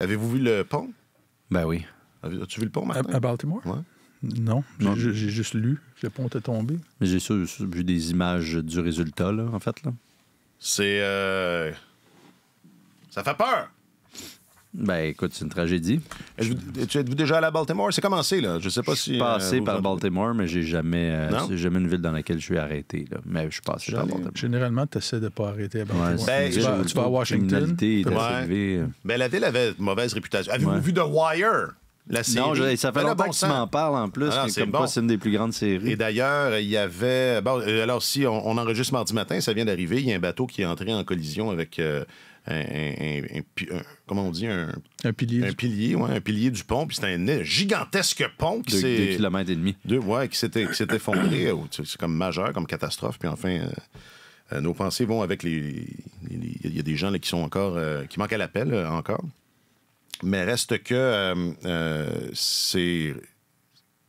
Avez-vous vu le pont? Ben oui. As-tu vu le pont, À, Martin? à Baltimore? Ouais. Non, j'ai- Non. j'ai j'ai juste lu que le pont était tombé. Mais J'ai vu des images du résultat, là, en fait. Là. C'est... euh, Ça fait peur! Ben écoute, c'est une tragédie. Êtes-vous déjà allé à Baltimore? C'est commencé, là. Je sais pas Je si... suis passé euh, vous par Baltimore, mais j'ai jamais, euh, Non? c'est jamais une ville dans laquelle je suis arrêté. Là. Mais je suis passé par. Baltimore. Généralement, tu essaies de ne pas arrêter à Baltimore. Ouais, Ben, tu, vas, tu vas à Washington. Ouais. élevée. Ben, la ville avait une mauvaise réputation. Avez-vous Ouais. vu The Wire? La série? Non, je- ça fait Ben longtemps bon que tu m'en parles en plus. Ah comme bon. quoi, c'est une des plus grandes séries. Et d'ailleurs, il y avait. Bon, euh, alors, si on, on enregistre mardi matin, ça vient d'arriver. Il y a un bateau qui est entré en collision avec euh, un, Comment on dit Un, Un pilier. un pilier, ouais, un pilier du pont. Puis c'était un gigantesque pont qui Deux, deux s'est. kilomètres et demi. Deux, ouais, qui s'était, s'est effondré. C'est comme majeur, comme catastrophe. Puis enfin, euh, euh, nos pensées vont avec les. Il y a des gens là, qui sont encore. euh, qui manquent à l'appel euh, encore. Mais reste que euh, euh, c'est.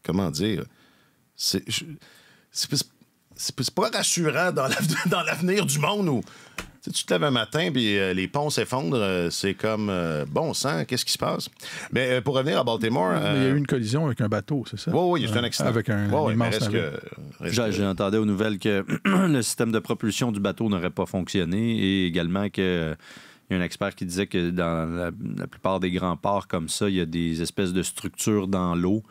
Comment dire? C'est. pas rassurant dans l'avenir, dans l'avenir du monde où. Tu sais, Tu te lèves un matin puis euh, les ponts s'effondrent, euh, c'est comme euh, bon sang, qu'est-ce qui se passe? Mais euh, pour revenir à Baltimore. Mais il y a eu une collision avec un bateau, c'est ça? oui, oui, il y a eu un accident. Avec un mais immense entendu aux nouvelles que le système de propulsion du bateau n'aurait pas fonctionné et également que il y a un expert qui disait que dans la, la plupart des grands ports comme ça, il y a des espèces de structures dans l'eau.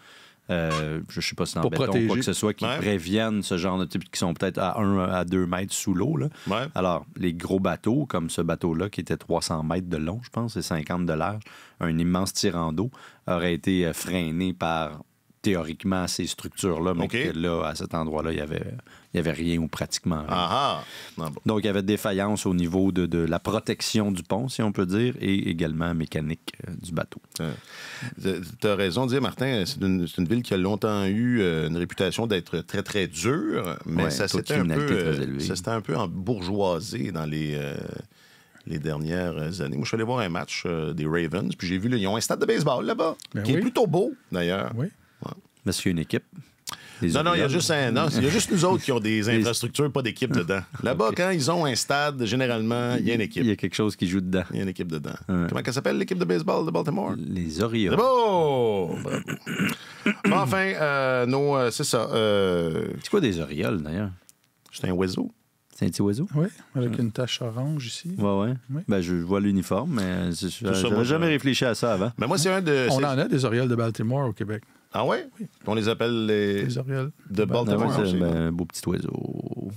Euh, je ne sais pas si c'est en béton ou quoi que ce soit, qui Ouais. préviennent ce genre de types qui sont peut-être à 1 à 2 mètres sous l'eau. Ouais. Alors, les gros bateaux, comme ce bateau-là, qui était 300 mètres de long, je pense, et 50 de large, un immense tirant d'eau, aurait été euh, freiné par, théoriquement, ces structures-là, mais que là, à cet endroit-là, il n'y avait, il y avait rien ou pratiquement rien. Ah ah. Donc, il y avait défaillance au niveau de, de la protection du pont, si on peut dire, et également mécanique euh, du bateau. Tu as raison de dire, Martin, c'est une, c'est une ville qui a longtemps eu euh, une réputation d'être très, très dure, mais Ouais, ça s'était un, peu, euh, ça s'était un peu en bourgeoisé dans les, euh, les dernières années. Moi, je suis allé voir un match euh, des Ravens, puis j'ai vu, là, ils ont un stade de baseball là-bas, Ben qui est plutôt beau, d'ailleurs. Oui. Parce qu'il y a une équipe. Les Non, non, il y a juste un- non, il y a juste nous autres qui ont des infrastructures, pas d'équipe dedans. Là-bas, quand ils ont un stade, généralement, il y a une équipe. Il y a quelque chose qui joue dedans. Il y a une équipe dedans. Ouais. Comment elle s'appelle, l'équipe de baseball de Baltimore? Les C'est Orioles. beau! Bravo. Bon, enfin, euh, nos, euh, c'est ça. euh, C'est quoi des Orioles, d'ailleurs? c'est un oiseau. C'est un petit oiseau? Oui, avec une tache orange ici. Ouais, ouais. Oui. Ben, je vois l'uniforme, mais c'est- ça, moi, j'avais jamais je- réfléchi à ça avant. Mais moi, c'est un de. On en a des Orioles de Baltimore au Québec. Ah ouais? On les appelle les. Des Orioles. De Ah Baltimore. ouais, c'est ben, un beau petit oiseau.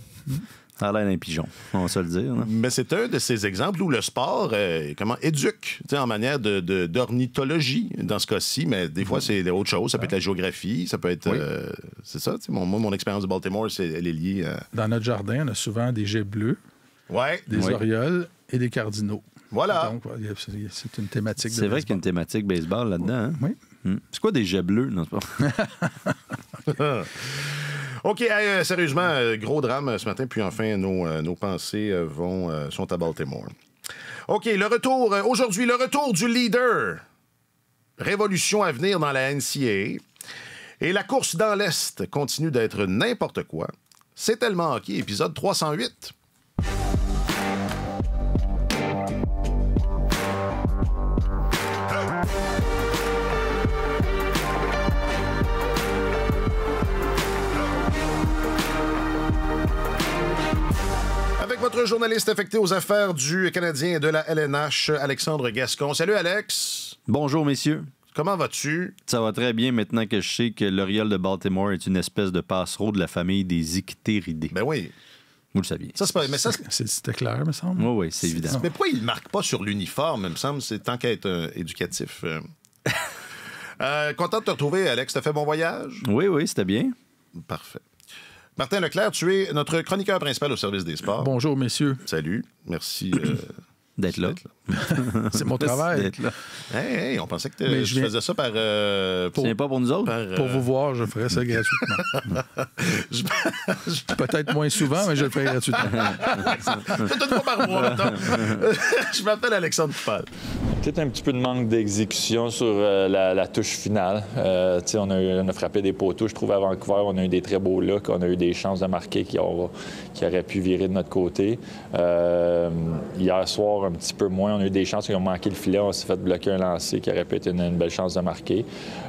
Ça a l'air d'un pigeon, on va se le dire. Mais c'est un de ces exemples où le sport euh, comment, éduque tu sais, en manière de, de- d'ornithologie, dans ce cas-ci, mais des fois, c'est autre chose. Ça peut être la géographie, ça peut être. Oui. euh, c'est ça, tu sais, mon, moi, mon expérience de Baltimore, c'est, elle est liée à. Dans notre jardin, on a souvent des jets bleus, Ouais, des Oui. orioles et des cardinaux. voilà. Donc, c'est une thématique de C'est vrai qu'il y a une thématique baseball là-dedans. hein? Oui. Hmm. C'est quoi des jets bleus? Non, pas... OK, euh, sérieusement, euh, gros drame ce matin, puis enfin, nos, euh, nos pensées vont, sont à Baltimore. OK, le retour, aujourd'hui, le retour du leader. Révolution à venir dans la NCAA. Et la course dans l'Est continue d'être n'importe quoi. C'est tellement hockey, épisode 308. Votre journaliste affecté aux affaires du Canadien et de la LNH, Alexandre Gascon. Salut Alex, Bonjour, messieurs. comment vas-tu? Ça va très bien maintenant que je sais que l'Oriole de Baltimore est une espèce de passereau de la famille des Ichthéridae. Ben oui. Vous le saviez. Ça, c'est pas. Mais ça, C'était clair, me semble. Oui, oui, c'est évident. Mais pourquoi il ne marque pas sur l'uniforme, il me semble? C'est tant qu'à être euh, éducatif. euh. Euh, content de te retrouver, Alex. T'as fait bon voyage? Oui, oui, c'était bien. Parfait. Martin Leclerc, tu es notre chroniqueur principal au service des sports. Bonjour, messieurs. Salut. Merci. euh, D'être là. C'est mon travail. D'être là. hey, hey, on pensait que Mais tu je viens- faisais ça par. euh, n'est pas pour nous autres? par, euh, Pour vous voir, je ferai ça gratuitement. Peut-être moins souvent, mais je le ferai gratuitement. Peut-être par mois. Je m'appelle Alexandre Coupal. Peut-être un petit peu de manque d'exécution sur euh, la, la touche finale. Euh, on, a eu- on a frappé des poteaux, je trouve, à Vancouver. On a eu des très beaux looks. On a eu des chances de marquer qui, ont- qui auraient pu virer de notre côté. Euh, hier soir, un petit peu moins. On a eu des chances qui ont manqué le filet. On s'est fait bloquer un lancer qui aurait pu être une, belle chance de marquer.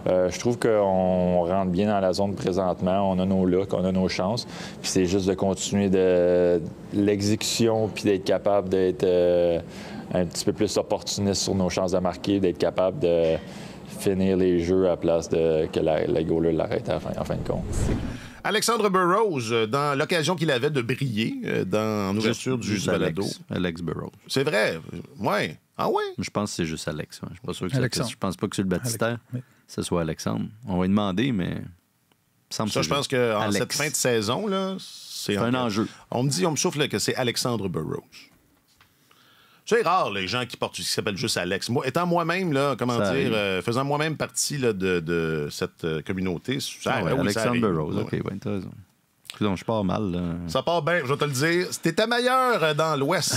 Euh, je trouve qu'on rentre bien dans la zone présentement. On a nos looks, on a nos chances. Puis c'est juste de continuer de l'exécution puis d'être capable d'être euh, un petit peu plus opportuniste sur nos chances de marquer, d'être capable de finir les jeux à place de que la, la l'arrête en fin de compte. Alexandre Burroughs, euh, dans l'occasion qu'il avait de briller euh, dans en ouverture du, Juste balado. Alex, Alex Burrows. C'est vrai. Ouais. Ah ouais? Je pense que c'est juste Alex. ouais. Je suis pas sûr que c'est. Je pense pas que sur le baptistère, Oui. ce soit Alexandre. On va lui demander, mais. il me semble Ça, je c'est pense qu'en cette fin de saison, là, c'est C'est un enjeu. On me dit, on me souffle que c'est Alexandre Burroughs. C'est rare, les gens qui portent qui s'appellent juste Alex. Moi, étant moi-même, là, comment Ça dire, euh, faisant moi-même partie là, de, de cette euh, communauté, ça, Ah ouais, oui. Ouais. OK, ouais, t'as raison. Donc, je pars mal. Là. Ça part bien, je vais te le dire. C'était meilleur euh, dans l'Ouest.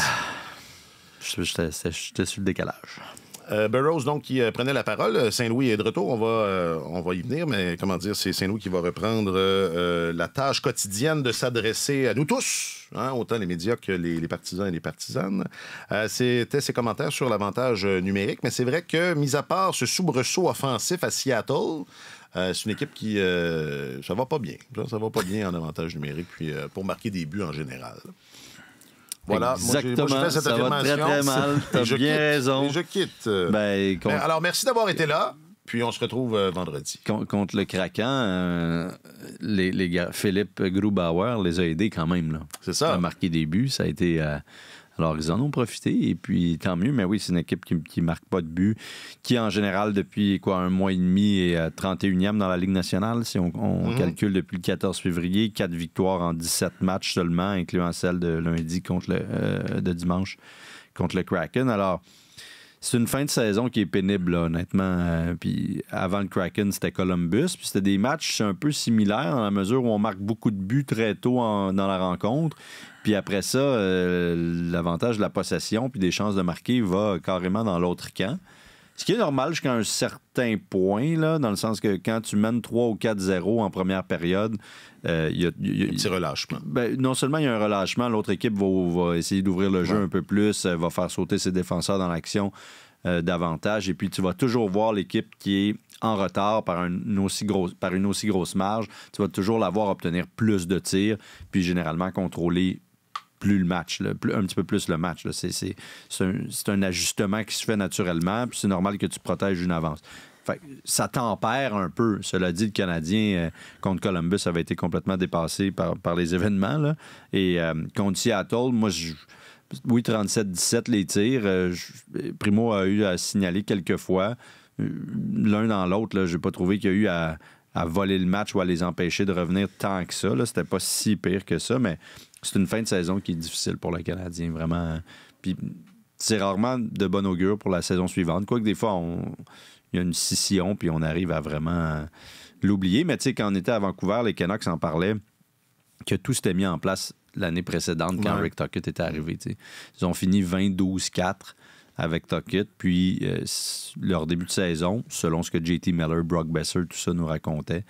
Je- J'étais j'étais sur le décalage. Euh, Burroughs, donc, qui euh, prenait la parole. Euh, Saint-Louis est de retour. On va, y venir, mais comment dire, c'est Saint-Louis qui va reprendre la tâche quotidienne de s'adresser à nous tous, hein, autant les médias que les, partisans et les partisanes. C'était ses commentaires sur l'avantage numérique, mais c'est vrai que, mis à part ce soubresaut offensif à Seattle, c'est une équipe qui. euh, ça va pas bien. Ça, ça va pas bien en avantage numérique, puis pour marquer des buts en général. Voilà, moi, j'ai- moi, j'ai Exactement, fait cette ça va très, très mal. T'as bien quitte. raison. Et je quitte. Ben, contre, alors, merci d'avoir été là. Puis on se retrouve euh, vendredi. con- contre le Kraken, euh, les, les gars, Philippe Grubauer les a aidés quand même. Là. C'est ça. à marquer des buts. Ça a été. euh, alors, ils en ont profité, et puis tant mieux. Mais oui, c'est une équipe qui ne marque pas de but, qui en général, depuis quoi, un mois et demi, est à 31e dans la Ligue nationale. Si on, on Mhm. calcule depuis le 14 février, 4 victoires en 17 matchs seulement, incluant celle de lundi contre le, euh, de dimanche contre le Kraken. Alors, c'est une fin de saison qui est pénible, là, honnêtement. Euh, puis avant le Kraken, c'était Columbus. Puis c'était des matchs un peu similaires dans la mesure où on marque beaucoup de buts très tôt en- dans la rencontre. Puis après ça, euh, l'avantage de la possession puis des chances de marquer va carrément dans l'autre camp. Ce qui est normal jusqu'à un certain point, là, dans le sens que quand tu mènes 3 ou 4-0 en première période, euh, il y a- il y a- Un petit relâchement. ben, non seulement il y a un relâchement, l'autre équipe va, va essayer d'ouvrir le jeu un peu plus, euh, va faire sauter ses défenseurs dans l'action euh, davantage. Et puis tu vas toujours voir l'équipe qui est en retard par, un aussi par une aussi grosse marge. Tu vas toujours la voir obtenir plus de tirs, puis généralement contrôler plus le match, plus- un petit peu plus le match. C'est, un, ajustement qui se fait naturellement, puis c'est normal que tu protèges une avance. Fait ça tempère un peu. Cela dit, le Canadien euh, contre Columbus avait été complètement dépassé par, les événements. Et euh, contre Seattle, moi, je, oui, 37-17 les tirs. Euh, je- Primo a eu à signaler quelques fois. L'un dans l'autre, là, j'ai pas trouvé qu'il y a eu à, à voler le match ou à les empêcher de revenir tant que ça. là. C'était pas si pire que ça, mais c'est une fin de saison qui est difficile pour le Canadien, vraiment. Puis c'est rarement de bon augure pour la saison suivante. Quoique des fois, on- il y a une scission, puis on arrive à vraiment l'oublier. Mais tu sais, quand on était à Vancouver, les Canucks en parlaient que tout s'était mis en place l'année précédente quand Ouais. Rick Tuckett était arrivé. Ils ont fini 20-12-4 avec Tuckett, puis euh, leur début de saison, selon ce que JT Miller, Brock Besser, tout ça nous racontait,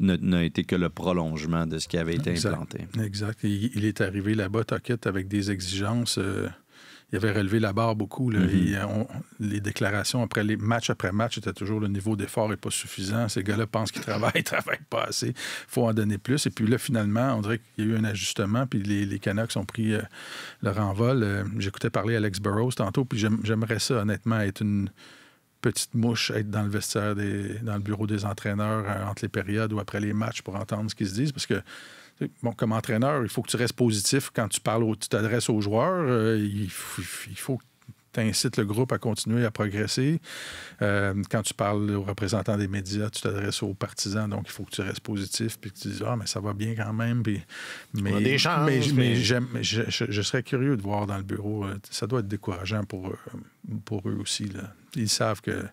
n'a- n'a été que le prolongement de ce qui avait été Exact. implanté. Exact. Il, il est arrivé là-bas, Tuckett, avec des exigences. euh, il avait relevé la barre beaucoup. là. Mhm. Et, euh, on- les déclarations après les matchs après match étaient toujours le niveau d'effort n'est pas suffisant. Ces gars-là pensent qu'ils travaillent, ils travaillent pas assez. Il faut en donner plus. Et puis là, finalement, on dirait qu'il y a eu un ajustement. Puis les, les Canucks ont pris euh, leur envol. Euh, J'écoutais parler Alex Burrows tantôt. Puis j'aime- j'aimerais ça, honnêtement, être une petite mouche, être dans le vestiaire, des, dans le bureau des entraîneurs euh, entre les périodes ou après les matchs pour entendre ce qu'ils se disent. Parce que Bon, comme entraîneur, il faut que tu restes positif quand tu parles, tu t'adresses aux joueurs. Euh, il, faut, il faut que tu incites le groupe à continuer à progresser. Euh, quand tu parles aux représentants des médias, tu t'adresses aux partisans, donc il faut que tu restes positif puis que tu dises Ah, mais ça va bien quand même. Puis, mais, des chances, mais, mais mais- j'aime- je, je- je serais curieux de voir dans le bureau. euh, Ça doit être décourageant pour, eux- pour eux aussi. Là. Ils savent que.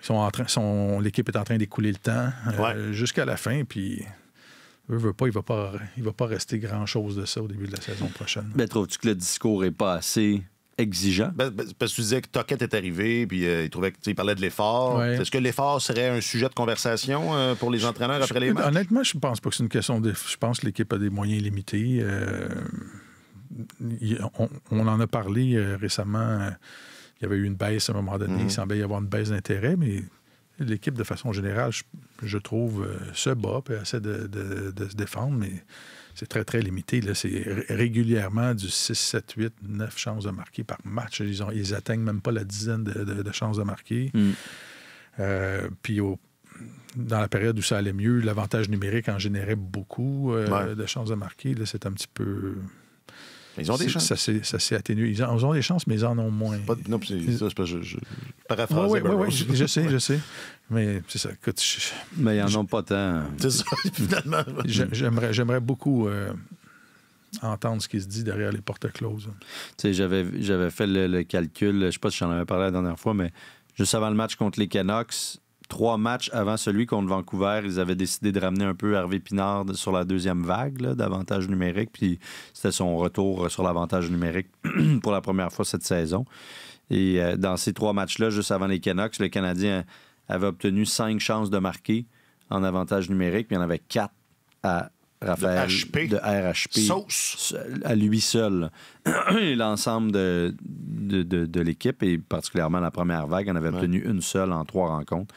sont en train, sont- l'équipe est en train d'écouler le temps euh, jusqu'à la fin, puis veut pas, il va pas, il va pas rester grand chose de ça au début de la saison prochaine. Ben, trouves-tu que le discours est pas assez exigeant? Ben, ben, parce que tu disais que Toquette est arrivé, puis euh, il trouvait que, tu sais, il parlait de l'effort. Ouais. Est-ce que l'effort serait un sujet de conversation euh, pour les entraîneurs après les matchs? Honnêtement, je pense pas que c'est une question de. Je pense que l'équipe a des moyens limités. Euh, on, en a parlé euh, récemment. Il y avait eu une baisse à un moment donné. Il mhm. semblait y avoir une baisse d'intérêt, mais l'équipe, de façon générale, je, trouve, se bat et essaie de, se défendre, mais c'est très, très limité. C'est régulièrement du 6, 7, 8, 9 chances de marquer par match. Ils, ont, ils atteignent même pas la dizaine de, chances de marquer. Mm. Euh, puis dans la période où ça allait mieux, l'avantage numérique en générait beaucoup euh, de chances de marquer. C'est un petit peu ils ont des chances. Ça s'est atténué. Ils, ont des chances, mais ils en ont moins. Pas, non, c'est ça, pas, je, je paraphrase. Oui, oui, oui, je sais, je sais. Mais c'est ça. mais ils n'en ont pas tant. C'est ça, finalement. J'aimerais, beaucoup euh, entendre ce qui se dit derrière les portes closes. Tu sais, j'avais, j'avais fait le, le calcul, je ne sais pas si j'en avais parlé la dernière fois, mais juste avant le match contre les Canucks, trois matchs avant celui contre Vancouver, ils avaient décidé de ramener un peu Hervé Pinard sur la deuxième vague d'avantage numérique. Puis c'était son retour sur l'avantage numérique pour la première fois cette saison. Et euh, dans ces trois matchs-là, juste avant les Canucks, le Canadien avait obtenu cinq chances de marquer en avantage numérique, puis il y en avait quatre à Raphaël de, RHP à lui seul. L'ensemble de, de, l'équipe et particulièrement la première vague en avait obtenu une seule en trois rencontres.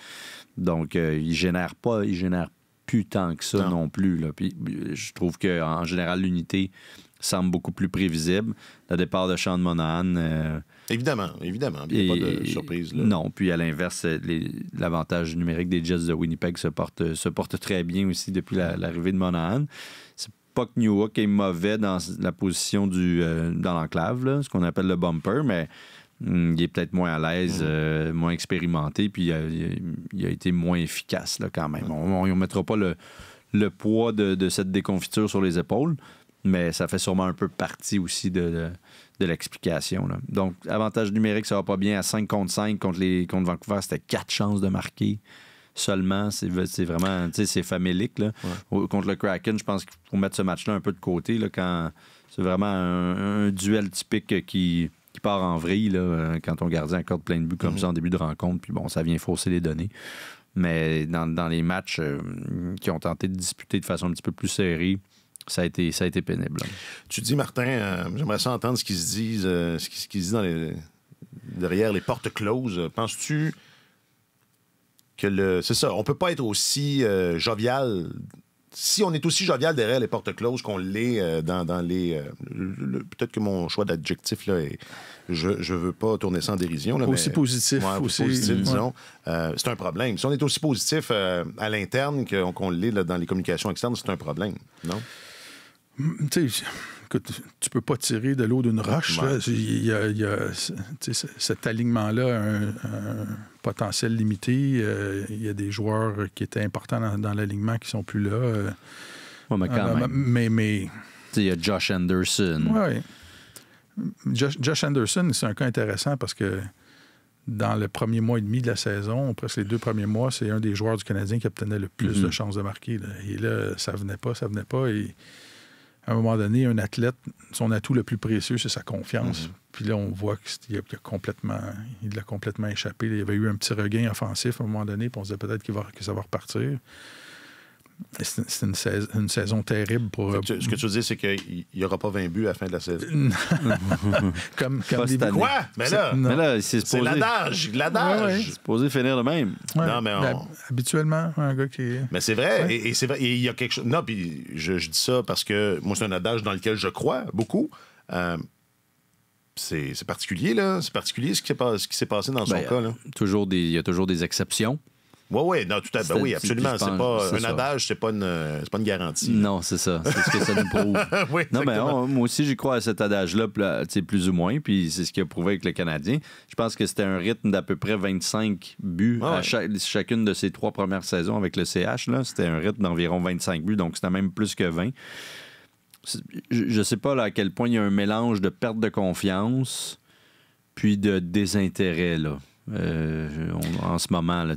Donc, euh, il génère pas, il génère plus tant que ça non, plus. Là. Puis, je trouve qu'en général, l'unité semble beaucoup plus prévisible. Le départ de Sean Monahan. Euh, évidemment, évidemment. Il n'y a pas de surprise. Non, puis à l'inverse, l'avantage numérique des Jets de Winnipeg se porte, se porte très bien aussi depuis l'arrivée de Monahan. C'est pas que Newhook est mauvais dans la position du, euh, dans l'enclave, ce qu'on appelle le bumper, mais il est peut-être moins à l'aise, mm. euh, moins expérimenté, puis il a, été moins efficace là, quand même. On ne mettra pas le, le poids de, de, cette déconfiture sur les épaules, mais ça fait sûrement un peu partie aussi de, de, l'explication. Donc, avantage numérique, ça va pas bien à 5 contre 5 contre, les, contre Vancouver, c'était 4 chances de marquer seulement. C'est vraiment, tu sais, c'est famélique. Là. Contre le Kraken, je pense qu'il faut mettre ce match-là un peu de côté là, quand c'est vraiment un, duel typique qui part en vrille là, quand on gardien accorde plein de buts comme mm-hmm. ça en début de rencontre. Puis bon, ça vient fausser les données. Mais dans, dans les matchs euh, qui ont tenté de disputer de façon un petit peu plus serrée, ça a été, ça a été pénible. Tu dis, Martin, euh, j'aimerais ça entendre ce qu'ils se disent, euh, ce qu'ils se dit dans les, derrière les portes closes. Penses-tu que le. C'est ça, on peut pas être aussi euh, jovial. Si on est aussi jovial derrière les portes closes qu'on l'est dans, dans, les. Peut-être que mon choix d'adjectif, là, est, je ne veux pas tourner ça en dérision. Là, aussi positif. aussi, positif, disons. c'est un problème. Si on est aussi positif à l'interne qu'on l'est dans les communications externes, c'est un problème, non? Tu sais, tu peux pas tirer de l'eau d'une roche. Il y a, cet alignement-là un, potentiel limité. Euh, il y a des joueurs qui étaient importants dans, l'alignement qui sont plus là. Euh, mais quand même. Mais, mais... Il y a Josh Anderson. Oui. Josh, Anderson, c'est un cas intéressant parce que dans le premier mois et demi de la saison, presque les deux premiers mois, c'est un des joueurs du Canadien qui obtenait le plus de mm-hmm. chances de marquer. Et là, ça venait pas, ça venait pas. Et à un moment donné, un athlète, son atout le plus précieux, c'est sa confiance. Mhm. Puis là, on voit qu'il a, complètement, il a complètement échappé. Il y avait eu un petit regain offensif à un moment donné, puis on se disait peut-être que ça va repartir. C'est une, saison, terrible pour. Ce que tu veux dire, c'est qu'il n'y aura pas 20 buts à la fin de la saison. comme comme des Quoi? Mais là, c'est l'adage. L'adage. C'est supposé finir de même. Non, mais ben, habituellement, un gars qui. Mais c'est vrai. Et, c'est vrai. il y a quelque chose. Non, puis je, dis ça parce que moi, c'est un adage dans lequel je crois beaucoup. Euh, c'est particulier, là. C'est particulier ce qui s'est passé dans son ben, cas. Là. Toujours des, il y a toujours des exceptions. Oui, oui, non, tout à fait. Ben oui, absolument. C'est pas un adage, c'est pas une, pas une garantie. Non, c'est ça. C'est ce que ça nous prouve. non, mais moi aussi, j'y crois à cet adage-là, plus ou moins. Puis c'est ce qui a prouvé avec le Canadien. Je pense que c'était un rythme d'à peu près 25 buts à chacune de ces trois premières saisons avec le CH. C'était un rythme d'environ 25 buts, donc c'était même plus que 20. Je ne sais pas à quel point il y a un mélange de perte de confiance puis de désintérêt. Là. Euh, en ce moment. Là,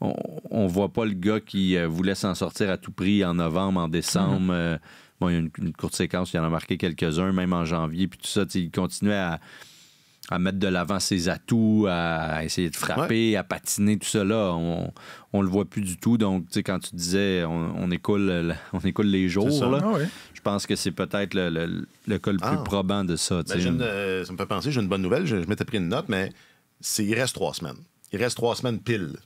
on, ne voit pas le gars qui euh, voulait s'en sortir à tout prix en novembre, en décembre. Mm-hmm. Euh, bon, il y a une, courte séquence, il en a marqué quelques-uns, même en janvier, puis tout ça. Il continuait à, à mettre de l'avant ses atouts, à essayer de frapper, à patiner, tout ça là, on, on le voit plus du tout. Donc, quand tu disais on, on écoule, le- on écoule les jours, C'est ça. là, Ah je pense que c'est peut-être le, le- le cas le plus Ah. probant de ça. Ben, une, euh, ça me fait penser, j'ai une bonne nouvelle. Je, je m'étais pris une note, mais il reste trois semaines. Il reste trois semaines pile.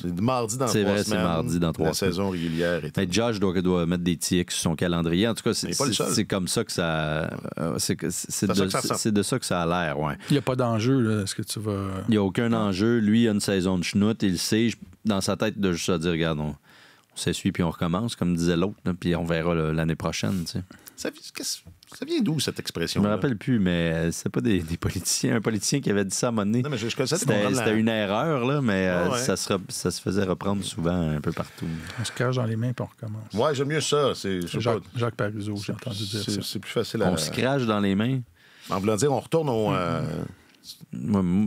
C'est mardi dans C'est trois vrai, c'est semaines. mardi dans trois La semaines. saison régulière est Mais Josh doit, doit mettre des tics sur son calendrier. En tout cas, c'est, comme ça que ça. euh, c'est, de, ça que ça ressemble. c'est de ça que ça a l'air, ouais. Il n'y a pas d'enjeu, là. Est-ce que tu vas. Il n'y a aucun enjeu. Lui, il a une saison de schnout, il le sait. Dans sa tête, de juste se dire, regarde, on, on s'essuie puis on recommence, comme disait l'autre, puis on verra l'année prochaine. tu sais. Ça, ça vient d'où, cette Je expression me rappelle plus, mais euh, c'est pas des, des politiciens. Un politicien qui avait dit ça à un moment donné. Non, mais je, je connaissais C'était, c'était une erreur, là, mais euh, Ah ouais. ça, se re- ça se faisait reprendre souvent un peu partout. On se cache dans les mains puis on recommence. Ouais, j'aime mieux ça. C'est, je Jacques, pas, Jacques Parizeau, j'ai entendu dire c'est, ça. c'est plus facile à. On se crache dans les mains. En voulant dire, on retourne au. euh, moi,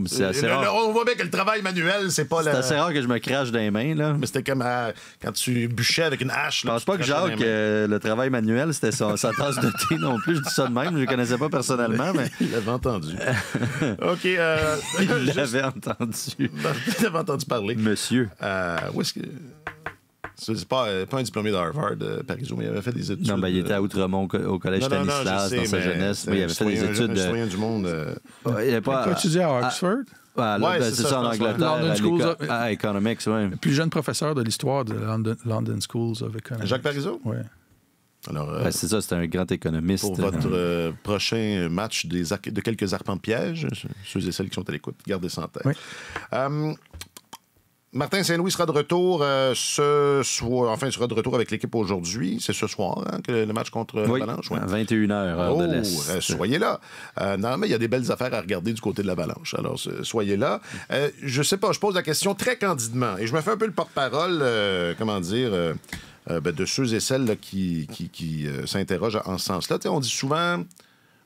c'est assez le- le- rare. on voit bien que le travail manuel, c'est pas C'est la. assez rare que je me crache dans les mains, là. Mais c'était comme à- quand tu bûchais avec une hache. Je pense pas que Jacques, euh, le travail manuel, c'était sa, sa tasse de thé non plus. Je dis ça de même, je le connaissais pas personnellement, mais Il l'avait entendu. OK. Euh, il juste- l'avait entendu. Il l'avait entendu parler. Monsieur. Euh, où est-ce que. C'est pas, euh, pas un diplômé d'Harvard, euh, Parisot, mais il avait fait des études. Non, ben, il était à euh, Outremont au co- au collège non, non, non, je Stanislas sais, dans sa jeunesse. c'est mais il avait fait des études. Un citoyen du monde. euh, Il avait Tu as pas. étudié à Oxford, à, là, Ouais, ben, c'est c'est ça, ça, en. Angleterre. London Schools of- à Economics, oui. le plus jeune professeur de l'histoire de London, London Schools of Economics. Jacques Parizeau? Oui. Alors, euh, Ben, c'est ça, c'était un grand économiste. pour votre euh, prochain match des de quelques arpents de piège, ceux et celles qui sont à l'écoute, gardez ça en tête. Oui. Euh, Martin Saint-Louis sera de retour euh, ce soir. Enfin, il sera de retour avec l'équipe aujourd'hui. C'est ce soir hein, que le match contre Oui, l'Avalanche. ouais. à 21h, heure Oh, de l'Est. euh, soyez là. Euh, non, mais il y a des belles affaires à regarder du côté de l'Avalanche. Alors, soyez là. Euh, je sais pas, je pose la question très candidement et je me fais un peu le porte-parole, comment dire, ben, de ceux et celles là, qui, qui, qui, s'interrogent en ce sens-là. On dit souvent.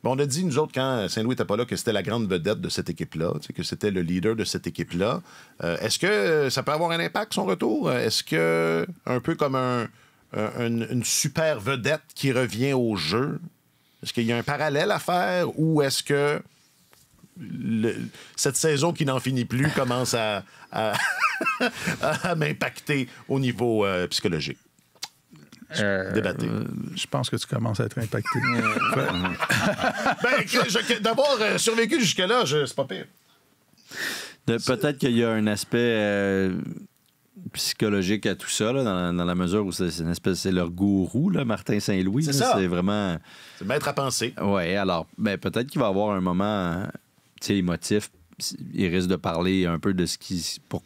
Bon, on a dit, nous autres, quand Saint-Louis n'était pas là, que c'était la grande vedette de cette équipe-là, que c'était le leader de cette équipe-là. Euh, Est-ce que ça peut avoir un impact, son retour? Est-ce que, un peu comme un, un- une, super vedette qui revient au jeu, est-ce qu'il y a un parallèle à faire ou est-ce que cette saison qui n'en finit plus commence à m'impacter au niveau euh, psychologique? Débattez. Je pense que tu commences à être impacté. Ben, d'avoir euh, survécu jusque-là, c'est pas pire. Peut-être qu'il y a un aspect euh, psychologique à tout ça, là, dans, la, dans la mesure où c'est une espèce, c'est leur gourou, là, Martin Saint-Louis. C'est ça. C'est vraiment. C'est maître à penser. Ouais, alors, ben, peut-être qu'il va avoir un moment euh, tu sais, émotif. Il risque de parler un peu de ce qui. Pour,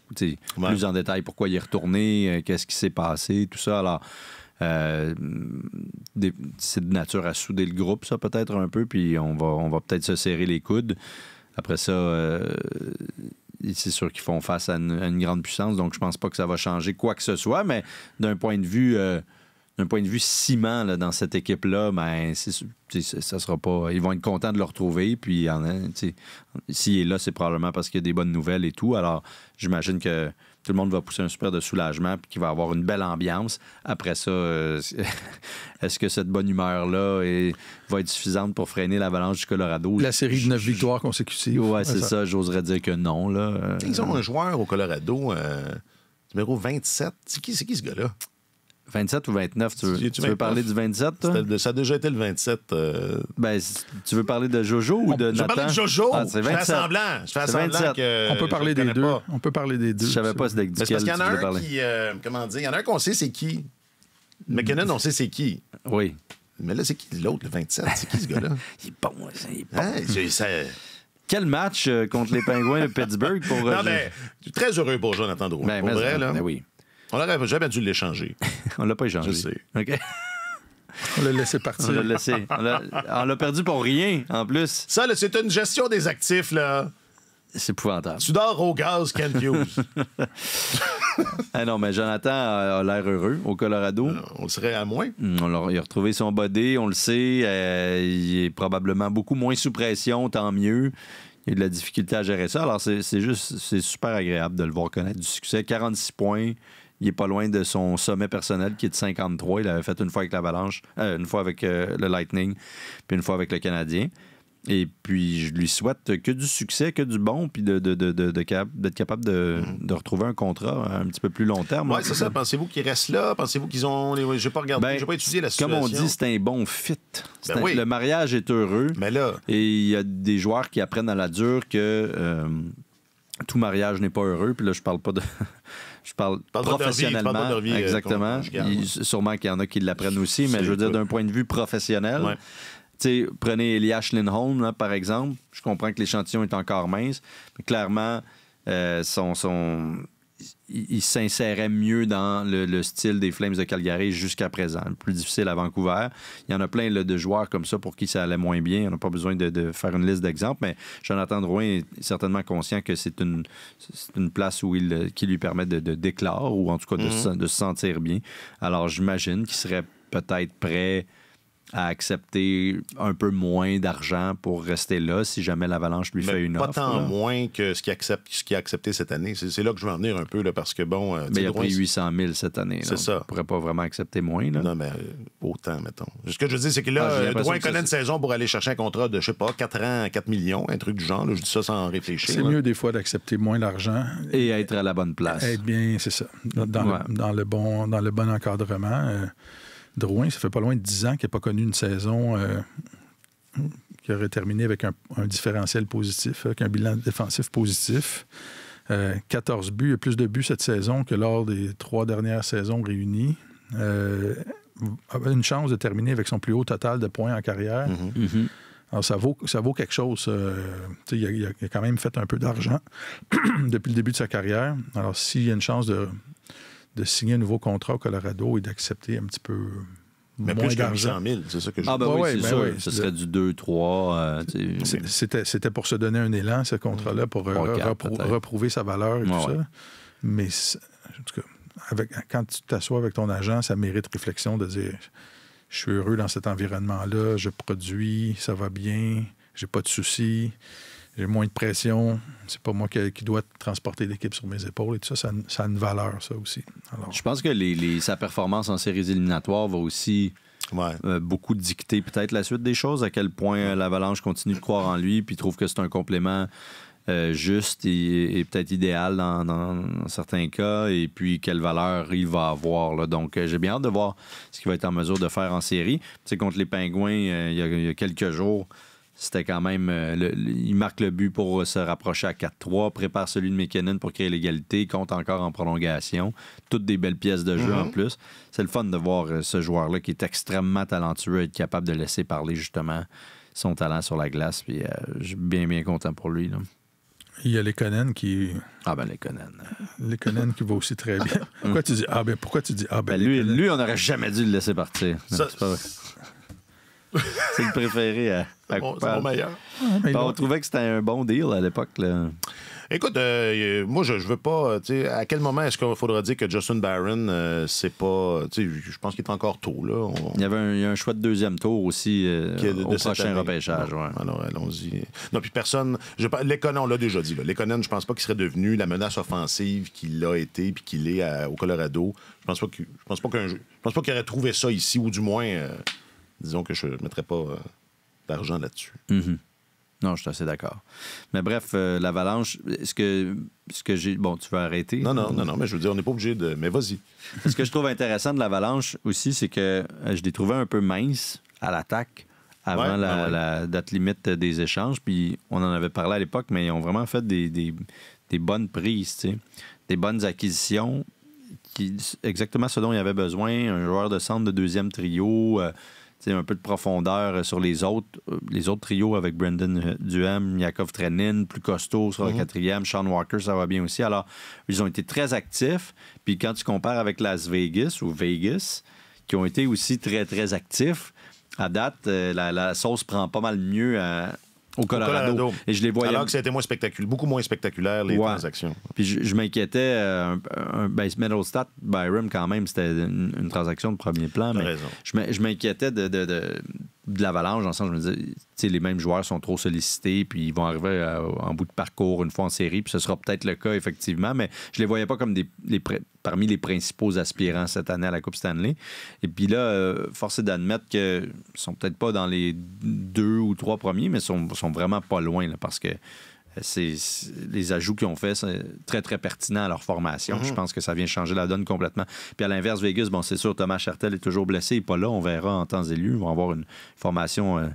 Ouais. Plus en détail, pourquoi il est retourné, euh, qu'est-ce qui s'est passé, tout ça. Alors. Euh, c'est de nature à souder le groupe, ça, peut-être un peu, puis on va, on va peut-être se serrer les coudes. Après ça, euh, c'est sûr qu'ils font face à une, grande puissance, donc je pense pas que ça va changer quoi que ce soit, mais d'un point de vue. euh, d'un point de vue ciment là, dans cette équipe-là, ben, ça sera pas. Ils vont être contents de le retrouver. Puis, s'il est là, c'est probablement parce qu'il y a des bonnes nouvelles et tout. Alors, j'imagine que tout le monde va pousser un super de soulagement puis qu'il va avoir une belle ambiance. Après ça, euh, est-ce que cette bonne humeur-là est- va être suffisante pour freiner l'avalanche du Colorado? La série de neuf victoires consécutives. Ouais, c'est ça. J'oserais dire que non. Là. Ils ont un joueur au Colorado, euh, numéro 27. C'est qui, c'est qui ce gars-là? 27 ou 29, tu veux, Tu- veux 29? parler du 27, toi? Ça a déjà été le 27. euh, Ben, tu veux parler de Jojo ou de Je vais Nathan? parler de Jojo. Ah, c'est je fais 27. semblant. Je fais semblant 27. que. On peut je parler le des deux. pas. On peut parler des deux. Je savais pas duquel parce qu'il y en a un qui. euh, comment dire? Il y en a un qu'on sait c'est qui. McKinnon, on sait c'est qui. Oui. Mais là, c'est qui l'autre, le 27? C'est qui ce gars-là? Il est bon, ça, il est bon. Hein? Ça- Quel match euh, contre les Pingouins de Pittsburgh pour... euh, Non, mais je suis très heureux pour Jonathan Drouin. ben, pour mais- vrai, là. ben oui. On aurait jamais dû l'échanger. On l'a pas échangé. Je sais. OK. On l'a laissé On partir. l'a laissé. On l'a- on perdu pour rien, en plus. Ça, c'est une gestion des actifs, là. C'est épouvantable. Tu dors au gaz, Ken Hughes. Ah non, mais Jonathan a, a l'air heureux au Colorado. on serait à moins. Mm, On l'a- il a retrouvé son body, on le sait. euh, il est probablement beaucoup moins sous pression, tant mieux. Il a de la difficulté à gérer ça. Alors, c'est c'est juste, c'est super agréable de le voir connaître du succès. 46 points. Il est pas loin de son sommet personnel qui est de 53. Il l'avait fait une fois avec l'Avalanche, euh, une fois avec euh, le Lightning, puis une fois avec le Canadien. Et puis, je lui souhaite que du succès, que du bon, puis d'être de, de, de, d'être capable de, de, retrouver un contrat un petit peu plus long terme. Oui, c'est ça. Pensez-vous qu'ils restent là? Pensez-vous qu'ils ont. Je n'ai pas regardé, ben, j'ai pas étudié la situation. Comme on dit, c'est un bon fit. Ben un... oui. Le mariage est heureux. Mais là. Et il y a des joueurs qui apprennent à la dure que euh, tout mariage n'est pas heureux. Puis là, je parle pas de. Je parle, parle professionnellement. Vie, vie, exactement. Il, sûrement qu'il y en a qui l'apprennent aussi, mais je veux dire, d'un point de vue professionnel. Ouais. T'sais, prenez Elias Lindholm, là, par exemple. Je comprends que l'échantillon est encore mince, mais clairement, euh, son, son... il, s'insérait mieux dans le, le, style des Flames de Calgary jusqu'à présent. Plus difficile à Vancouver. Il y en a plein là, de joueurs comme ça pour qui ça allait moins bien. On n'a pas besoin de, de, faire une liste d'exemples, mais Jonathan Drouin est certainement conscient que c'est une, une place où il, qui lui permet de, de déclare ou en tout cas de, Mm-hmm. se, de se sentir bien. Alors, j'imagine qu'il serait peut-être prêt à accepter un peu moins d'argent pour rester là si jamais l'Avalanche lui Mais fait une pas offre. tant là. moins que ce qu'il accepte, ce qu'il a accepté cette année. C'est là que je veux en venir un peu, là, parce que bon. euh, Mais il a pris 800 000 cette année. C'est là. ça. On pourrait pas vraiment accepter moins. Là. Non, mais euh, autant, mettons. Ce que je veux dire, c'est que là, Ah, euh, Drouin connaît une saison pour aller chercher un contrat de, je sais pas, 4 ans, 4 millions, un truc du genre. là. je dis ça sans réfléchir. C'est là. mieux des fois d'accepter moins d'argent. Et être à la bonne place. Être bien, c'est ça. Dans, dans Ouais. le, dans, le bon, dans le bon encadrement. Euh, Drouin, ça fait pas loin de 10 ans qu'il n'a pas connu une saison euh, qui aurait terminé avec un, un différentiel positif, avec un bilan défensif positif. Euh, 14 buts, il y a plus de buts cette saison que lors des trois dernières saisons réunies. Euh, avait une chance de terminer avec son plus haut total de points en carrière. Mhm. Alors, ça vaut, ça vaut quelque chose. euh, a- il a quand même fait un peu d'argent depuis le début de sa carrière. Alors, s'il y a une chance de, de signer un nouveau contrat au Colorado et d'accepter un petit peu Mais moins plus que d'argent. 800 000, c'est ça que je Ah, ben Ouais, oui, ouais, c'est ben oui. Ce serait du 2-3. euh, tu sais. C'est- C'était, c'était pour se donner un élan, ce contrat-là, pour euh, reprou- reprouver sa valeur et Ouais, tout ouais. ça. Mais en tout cas, avec, quand tu t'assois avec ton agent, ça mérite réflexion de dire je suis heureux dans cet environnement-là, je produis, ça va bien, j'ai pas de soucis, j'ai moins de pression, c'est pas moi qui, qui dois transporter l'équipe sur mes épaules et tout ça, ça, a- ça a une valeur, ça aussi. Alors, Je pense que les, les- sa performance en séries éliminatoires va aussi Ouais. euh, beaucoup dicter peut-être la suite des choses, à quel point euh, l'Avalanche continue de croire en lui, puis trouve que c'est un complément euh, juste et, et peut-être idéal dans, certains cas, et puis quelle valeur il va avoir. là. Donc, euh, j'ai bien hâte de voir ce qu'il va être en mesure de faire en série. Tu sais, contre les Pingouins, euh, il y a- il y, a quelques jours, c'était quand même. euh, le- le- il marque le but pour se rapprocher à 4-3, prépare celui de McKinnon pour créer l'égalité, compte encore en prolongation. Toutes des belles pièces de jeu en plus. C'est le fun de voir euh, ce joueur-là qui est extrêmement talentueux, être capable de laisser parler justement son talent sur la glace. Puis euh, je suis bien, bien content pour lui. là. il y a Lekonen qui, Ah ben les Conan. Lekonen qui va aussi très bien. Pourquoi tu dis ah ben pourquoi tu dis ah ben, Ben, lui, Lekonen? lui, on n'aurait jamais dû le laisser partir. Ça-. C'est le préféré à, à C'est mon, meilleur. Ah, Ben, on va- trouvait que c'était un bon deal à l'époque. Écoute, euh, moi, je, je veux pas. tu sais, à quel moment est-ce qu'il faudra dire que Justin Barron, euh, c'est pas. Tu sais, je pense qu'il est encore tôt, là. On- Il y avait un, il y a un choix de deuxième tour aussi euh, de- de au prochain année. repêchage. Ouais. Alors, allons-y. Non, puis personne. Je, on l'a déjà dit. Là. Lekonen, je pense pas qu'il serait devenu la menace offensive qu'il a été puis qu'il est à- au Colorado. Je pense pas je pense pas qu'un jeu- je pense pas qu'il aurait trouvé ça ici, ou du moins, euh, disons que je ne mettrais pas euh, d'argent là-dessus. Mhm. Non, je suis assez d'accord. Mais bref, euh, l'Avalanche, ce que, ce que j'ai. Bon, tu veux arrêter? Non, non, non, non, mais je veux dire, on n'est pas obligé de. Mais vas-y. Ce que je trouve intéressant de l'Avalanche aussi, c'est que euh, je l'ai trouvé un peu mince à l'attaque avant Ouais, la, ouais, ouais. la date limite des échanges. Puis on en avait parlé à l'époque, mais ils ont vraiment fait des, des- des bonnes prises, tu sais. des bonnes acquisitions. Qui, exactement ce dont il y avait besoin. Un joueur de centre de deuxième trio, euh, un peu de profondeur euh, sur les autres. euh, Les autres trios avec Brendan euh, Duham, Yakov Trenin, plus costaud sur le quatrième. Sean Walker, ça va bien aussi. Alors, ils ont été très actifs. Puis quand tu compares avec Las Vegas ou Vegas, qui ont été aussi très, très actifs, à date, la, la sauce prend pas mal mieux à- au Colorado. Colorado. Et je les voyais. Alors que ça a été moins spectaculaire, beaucoup moins spectaculaire, les Ouais. transactions. Puis je, je m'inquiétais. Euh, un, un, ben, Middlestat, Byram, quand même, c'était une, une transaction de premier plan. Mais raison. je m'in- je m'inquiétais de, de- de- de l'Avalanche, dans le sens, je me disais, les mêmes joueurs sont trop sollicités, puis ils vont arriver en bout de parcours une fois en série, puis ce sera peut-être le cas, effectivement, mais je les voyais pas comme des, parmi les principaux aspirants cette année à la Coupe Stanley. Et puis là, euh, force est d'admettre qu'ils sont peut-être pas dans les deux ou trois premiers, mais sont, sont vraiment pas loin, parce que c'est les ajouts qu'ils ont fait, c'est très, très pertinent à leur formation. Je mhm. pense que ça vient changer la donne complètement. Puis à l'inverse, Vegas, bon, c'est sûr, Thomas Chartel est toujours blessé, il n'est pas là. On verra en temps et lieu. Ils vont avoir une formation euh,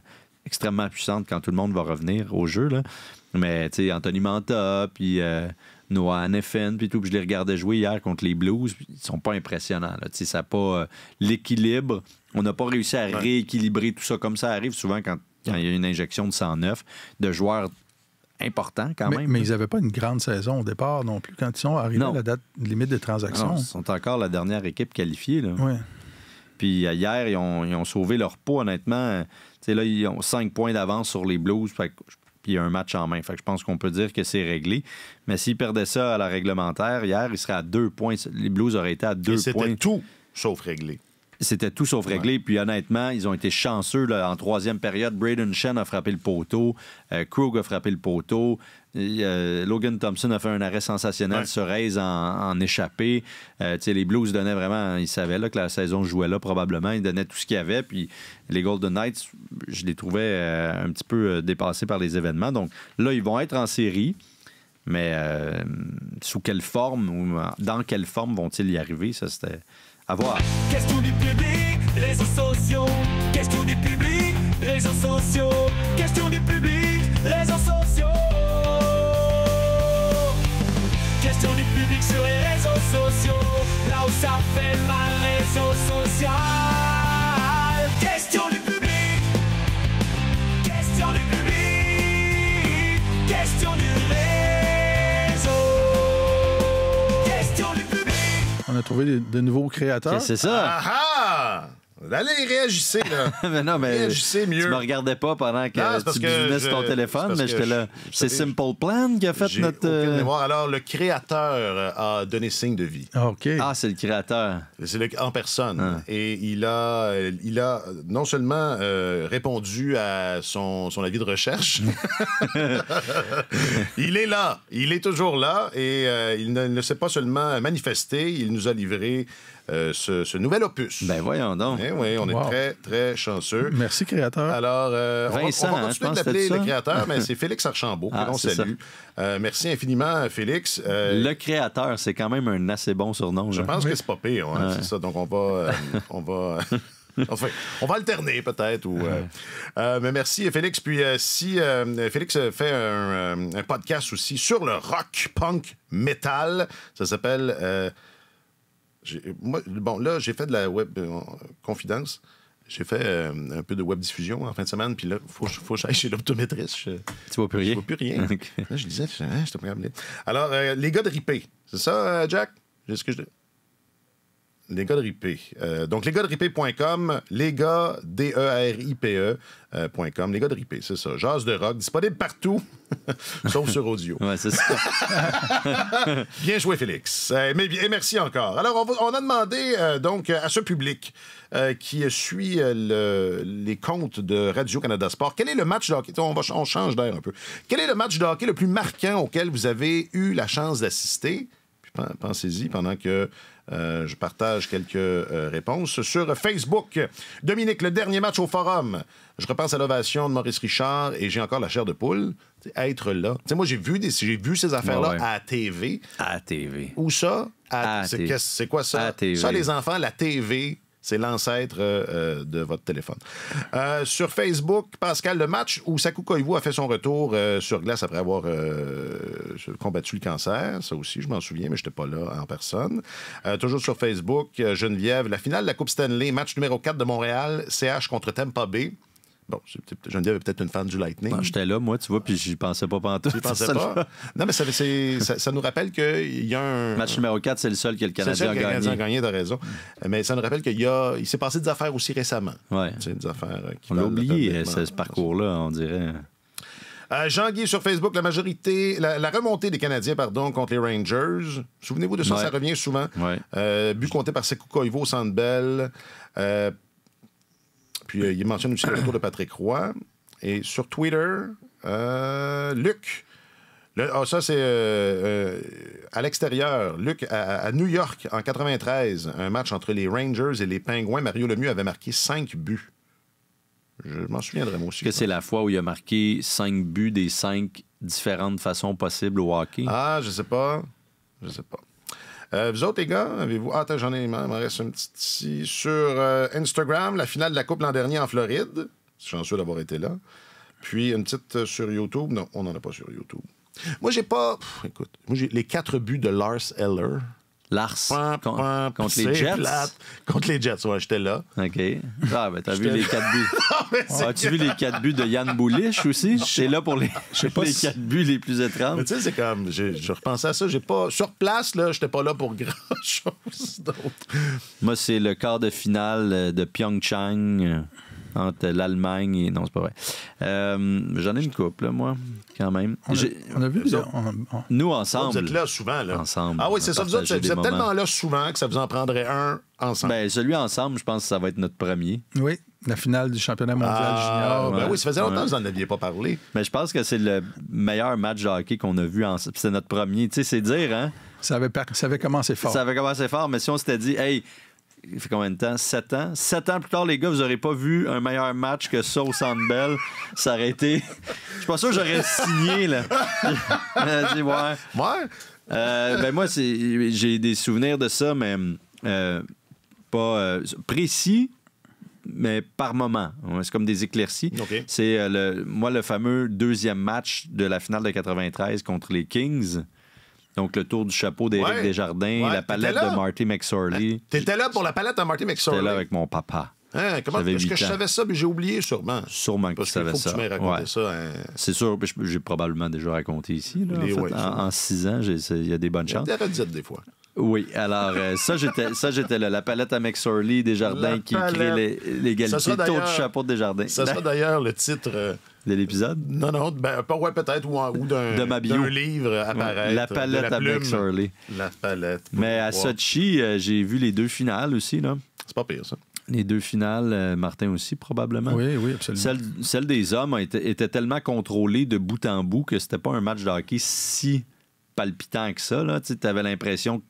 extrêmement puissante quand tout le monde va revenir au jeu. Là. Mais, tu sais, Anthony Manta, puis euh, Noah Neffen, puis tout. Puis je les regardais jouer hier contre les Blues. Ils sont pas impressionnants. Là. Ça n'a pas euh, l'équilibre. On n'a pas réussi à rééquilibrer tout ça comme ça arrive souvent quand, quand il y a une injection de 109 de joueurs important quand même. Mais ils n'avaient pas une grande saison au départ non plus. Quand ils sont arrivés à la date limite de transaction. ils sont encore la dernière équipe qualifiée. Là. Puis euh, hier, ils ont, sauvé leur peau, honnêtement. là, ils ont cinq points d'avance sur les Blues. puis il y a un match en main. Fait je pense qu'on peut dire que c'est réglé. Mais s'ils perdaient ça à la réglementaire, hier, ils seraient à deux points. Les Blues auraient été à deux points. C'était tout sauf réglé. C'était tout sauf réglé. Puis honnêtement, ils ont été chanceux en troisième période. Braden Shen a frappé le poteau. Euh, Krug a frappé le poteau. Euh, Logan Thompson a fait un arrêt sensationnel sur Hayes en, échappé. Euh, les Blues donnaient vraiment. Ils savaient là, que la saison jouait là probablement. Ils donnaient tout ce qu'il y avait. Puis les Golden Knights, je les trouvais un petit peu dépassés par les événements. Donc là, ils vont être en série. Mais sous quelle forme ou dans quelle forme vont-ils y arriver? Ça, c'était voir. Question du public, réseaux sociaux. Question du public, réseaux sociaux. Question du public, réseaux sociaux. Question du public sur les réseaux sociaux? Là où ça fait mal, réseaux sociaux. A trouvé de, nouveaux créateurs. C'est ça. Ah, ah! Allez, réagissez, là. mais non, mais réagissez mieux. Tu me regardais pas pendant que tu business sur ton téléphone, mais j'étais là. C'est Simple Plan qui a fait notre. Euh... Alors, le créateur a donné signe de vie. Ah, OK. Ah, c'est le créateur. C'est le... en personne. Ah. Et il a, il a non seulement euh, répondu à son, son avis de recherche, il est là. Il est toujours là et euh, il ne, ne s'est pas seulement manifesté, il nous a livré euh, ce, nouvel opus. Ben voyons donc. Eh oui, on est très, très chanceux. Merci, créateur. Alors, euh, Vincent, on va, hein, continuer de l'appeler le créateur, mais c'est Félix Archambault. Ah, salue. Euh, merci infiniment, Félix. le créateur, c'est quand même un assez bon surnom. Je pense que c'est pas pire, hein, c'est ça. Donc, on va... on va... enfin, on va alterner peut-être. Ou, mais merci, Félix. Puis si Félix fait un, un, podcast aussi sur le rock, punk, metal, ça s'appelle bon, là, j'ai fait de la web euh, confidence. J'ai fait euh, un peu de web diffusion en fin de semaine, puis là, il faut, faut que j'aille chez l'optométriste. Tu vois plus rien? Je vois plus rien. Là, je disais, hein, je pas Alors, euh, les gars de Ripé, c'est ça, Jack? ce que je les gars de Ripé. Euh, donc, lesgadsderipé.com, les gars, D-E-R-I-P-E.com, les gars de Ripé, c'est ça. Jazz de rock, disponible partout, sauf sur audio. ouais, c'est ça. bien joué, Félix. Euh, mais, et merci encore. Alors, on, a demandé, euh, donc, à ce public qui suit les comptes de Radio-Canada Sport, quel est le match de hockey, on, va, on change d'air un peu, quel est le match de hockey le plus marquant auquel vous avez eu la chance d'assister? Pensez-y pendant que euh, je partage quelques euh, réponses. Sur Facebook, Dominique, le dernier match au Forum. Je repense à l'ovation de Maurice Richard et j'ai encore la chair de poule. être là. moi, j'ai vu, des, vu ces affaires-là à la TV. À la TV. Où ça? c'est, quoi ça? Ça, les enfants, la TV, c'est l'ancêtre euh, euh, de votre téléphone. Euh, sur Facebook, Pascal, le match où Saku a fait son retour sur glace après avoir combattu le cancer. Ça aussi, je m'en souviens, mais je n'étais pas là en personne. toujours sur Facebook, Geneviève, la finale de la Coupe Stanley, match numéro 4 de Montréal, CH contre Tampa Bay. Bon, Geneviève est peut-être une fan du Lightning. J'étais là, moi, tu vois, puis j'y pensais pas pantoute. J'y pensais pas. Non, mais ça, ça, nous rappelle qu'il y a un... Match numéro 4, c'est le seul que le Canadien a gagné. Le Canadien a gagné, t'as raison. Mais ça nous rappelle qu'il y a... Il s'est passé des affaires aussi récemment. Ouais. Des affaires qui On l'a oublié, ce, parcours-là, on dirait. Euh, Jean-Guy sur Facebook, la majorité, la, remontée des Canadiens, pardon, contre les Rangers. Souvenez-vous de ça, ça revient souvent. Ouais. Euh, but compté par Sekou Koivu au Centre Bell. Euh, Puis euh, il mentionne aussi le retour de Patrick Roy. Et sur Twitter, euh, Luc. Le- ah, ça, c'est euh, euh, à l'extérieur. Luc, à, à New York, en 93, un match entre les Rangers et les Pingouins. Mario Lemieux avait marqué 5 buts. Je m'en souviendrai, moi aussi. que c'est la fois où il a marqué cinq buts des cinq différentes façons possibles au hockey. Ah, je sais pas. Je sais pas. Euh, vous autres, les gars, avez-vous. Ah, attends, j'en ai. Il m'en reste une petite ici. Sur euh, Instagram, la finale de la Coupe l'an dernier en Floride. Chanceux d'avoir été là. Puis une petite euh, sur YouTube. Non, on n'en a pas sur YouTube. Moi, j'ai pas. Écoute, moi, j'ai les quatre buts de Lars Eller. Lars con- contre les Jets? plate. Contre les Jets, ouais, j'étais là. OK. Ah, ben, t'as vu J'étais- les quatre buts. Mais As-tu vu les quatre buts de Yann Boulich aussi? C'est là pour les, pas les si- quatre buts les plus Mais étranges. tu sais, c'est comme. Je repensais à ça. J'ai pas. Sur place, là, j'étais pas là pour grand-chose d'autre. Moi, c'est le quart de finale euh, de Pyeongchang entre l'Allemagne et. Non, c'est pas vrai. Euh, J'en ai une couple, là, moi, quand même. On a, J'ai- on a vu. Vous on- Nous, Vous ensemble. êtes là souvent, là. Ensemble. Ah oui, c'est ça. Vous vous êtes tellement là souvent que ça vous en prendrait un ensemble. Ben, celui ensemble, je pense que ça va être notre premier. oui, la finale du championnat mondial Ah, junior. ben ouais. oui, ça faisait longtemps Ouais. que vous n'en aviez pas parlé. Mais je pense que c'est le meilleur match de hockey qu'on a vu ensemble. C'est notre premier. Tu sais, c'est dire, hein? Ça, avait, par- ça avait commencé fort. Ça avait commencé fort, mais si on s'était dit, hey, il fait combien de temps? Sept ans? Sept ans plus tard, les gars, vous n'aurez pas vu un meilleur match que ça au Centre Bell. Ça aurait été. Je suis pas sûr que j'aurais signé, là. Dit, ouais. Ouais. Euh, ben moi, j'ai des souvenirs de ça, mais euh, pas euh, précis, mais par moment. C'est comme des éclaircies. C'est euh, le, moi le fameux deuxième match de la finale de 93 contre les Kings. Donc le tour du chapeau d'Éric Ouais. Desjardins, Ouais, la palette de Marty McSorley. T'étais là pour la palette à Marty J'étais McSorley. là avec mon papa. Hein, comment est-ce que je savais ça, mais j'ai oublié sûrement. Sûrement que Parce tu savais ça. Ouais. ça. hein. C'est sûr, j'ai probablement déjà raconté ici. là, en, Les- fait. ouais, En- sûrement. en six ans, il y a des bonnes chances. des redites des fois. Oui, alors euh, ça, j'étais, ça, j'étais là. La palette à Desjardins Desjardins La qui crée palette. les- Ça l'égalité. d'ailleurs- du chapeau de Desjardins. Ça sera d'ailleurs le titre. euh, de l'épisode? non, non, ben, pas ouais, peut-être, ou, en- ou d'un, De ma bio. d'un livre apparaître. La palette la plume. McSorley. La palette. Mais à. Sochi, euh, j'ai vu les deux finales aussi. Là. C'est pas pire, ça. Les deux finales, euh, Martin aussi, probablement. Oui, oui, absolument. Celle, celle des hommes était tellement contrôlée de bout en bout que c'était pas un match de hockey si palpitant que ça. Tu avais l'impression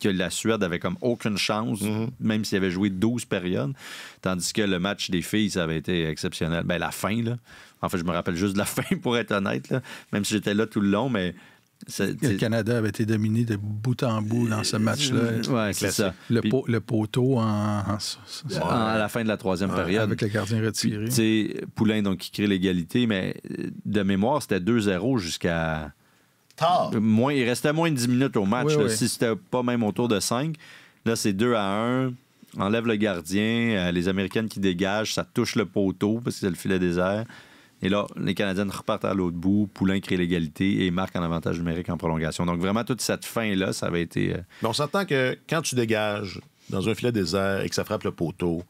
que la Suède avait comme aucune chance, Mm-hmm. même s'il avait joué 12 périodes. Tandis que le match des filles, ça avait été exceptionnel. Ben, la fin, là. En fait, je me rappelle juste de la fin, pour être honnête, là. même si j'étais là tout le long, mais. Le Canada avait été dominé de bout en bout dans ce match-là. Ouais, c'est ça. Le, Puis, pot- le poteau en, en- en- à la fin de la troisième période. avec le gardien Puis, retiré. tu sais, Poulain, donc, qui crée l'égalité, mais euh, de mémoire, c'était 2-0 jusqu'à. Tard. Moins, il restait moins de 10 minutes au match. Oui, là. oui. Si c'était pas même autour de 5, là, c'est 2 à 1. Enlève le gardien, euh, les Américaines qui dégagent, ça touche le poteau parce que c'est le filet désert. Et là, les Canadiennes repartent à l'autre bout, Poulain crée l'égalité et marque en avantage numérique en prolongation. Donc vraiment, toute cette fin-là, ça avait été... euh, Mais on s'entend que quand tu dégages dans un filet désert et que ça frappe le poteau,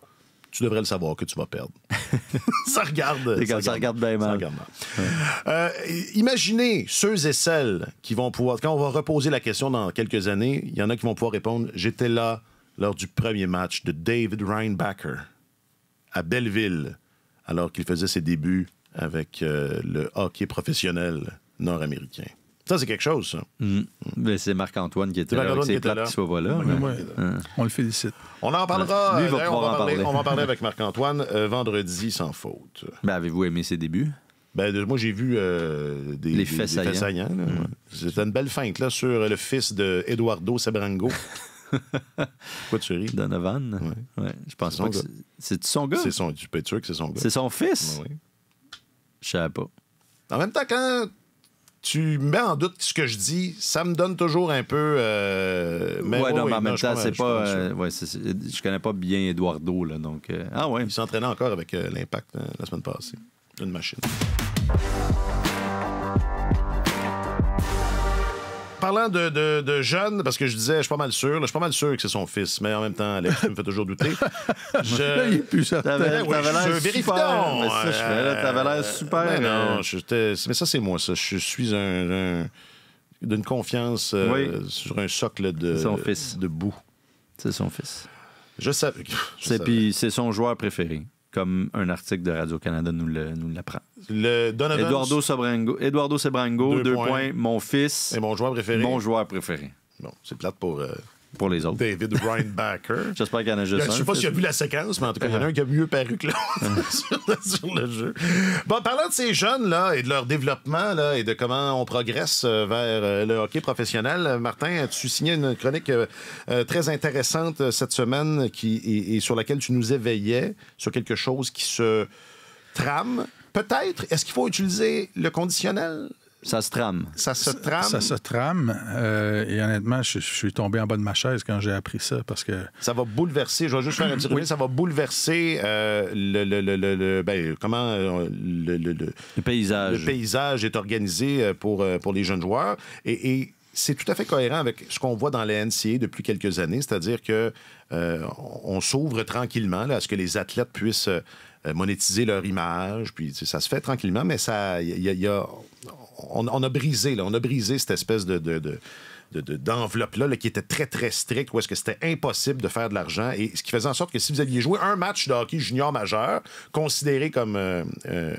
tu devrais le savoir que tu vas perdre. ça regarde. Comme ça regarde bien ça mal. regarde mal. Euh, imaginez ceux et celles qui vont pouvoir, quand on va reposer la question dans quelques années, il y en a qui vont pouvoir répondre J'étais là lors du premier match de David Reinbacher à Belleville, alors qu'il faisait ses débuts avec euh, le hockey professionnel nord-américain. Ça, c'est quelque chose, ça. mm. Mais c'est Marc-Antoine qui était C'est là. qui qui soit pas mais- ouais. On le félicite. On en parlera. Lui, il va euh, pouvoir on, va en parler, parler. on va en parler avec Marc-Antoine euh, vendredi sans faute. Ben, avez-vous aimé ses débuts? Ben, de- moi, j'ai vu euh, des, Les faits saillants. ouais. C'était une belle feinte là, sur le fils de Eduardo Sebrango. Pourquoi tu ris? Donovan? Ouais. Je pense C'est pas son que c'est... C'est son gars? C'est son, tu peux être sûr que c'est son gars. C'est son fils? Oui. Je savais pas. En même temps, quand tu mets en doute ce que je dis, ça me donne toujours un peu. euh, mais ouais, non, mais en même temps, c'est pas. euh, ouais, je connais pas bien Eduardo, là. Donc. euh, ah, ouais. Il s'entraînait encore avec euh, l'impact la semaine passée. Une machine. Parlant de, de- de jeunes, parce que je disais, je suis pas mal sûr, là, je suis pas mal sûr que c'est son fils, mais en même temps, Alex, tu me fais toujours douter. Je- Là, il est plus certain. T'avais, oui, l'air super. donc. Mais ça, je fais, là, t'avais l'air super. Mais non, j'étais- mais ça, c'est moi, ça. Je suis un. un- d'une confiance euh, Oui. sur un socle de, Son fils. de boue. C'est son fils. Je savais. C'est, puis c'est son joueur préféré. Comme un article de Radio-Canada nous le- nous l'apprend. Le Donovan Eduardo, Sobrango, Eduardo Sebrango, Deux deux, points. points. Mon fils, est mon joueur préféré. mon joueur préféré Bon, c'est plate pour euh, pour les autres. David Reinbacker. J'espère qu'il y en a Je juste un. sais pas s'il a vu la séquence, mais en tout cas, il y en a un qui a mieux paru que l'autre sur, sur le jeu. Bon, parlant de ces jeunes-là et de leur développement là, et de comment on progresse euh, vers euh, le hockey professionnel, euh, Martin, tu signais une chronique euh, très intéressante cette semaine qui, et, et sur laquelle tu nous éveillais sur quelque chose qui se trame? Peut-être, est-ce qu'il faut utiliser le conditionnel? Ça se trame. Ça se trame? Ça se trame. euh, et honnêtement, je, je suis tombé en bas de ma chaise quand j'ai appris ça parce que Ça va bouleverser, je vais juste faire un petit résumé, ça va bouleverser euh, le, le- le- le- le- ben, comment euh, le, le- le- Le paysage. le paysage est organisé pour, pour les jeunes joueurs. Et, et c'est tout à fait cohérent avec ce qu'on voit dans la NCA depuis quelques années, c'est-à-dire que euh, on s'ouvre tranquillement là, à ce que les athlètes puissent euh, monétiser leur image. Puis ça se fait tranquillement, mais ça, a, y a- on, on a brisé, là, on a brisé cette espèce de, de- de- de- de- d'enveloppe-là là, qui était très, très stricte, où est-ce que c'était impossible de faire de l'argent. Et ce qui faisait en sorte que si vous aviez joué un match de hockey junior majeur, considéré comme euh, euh,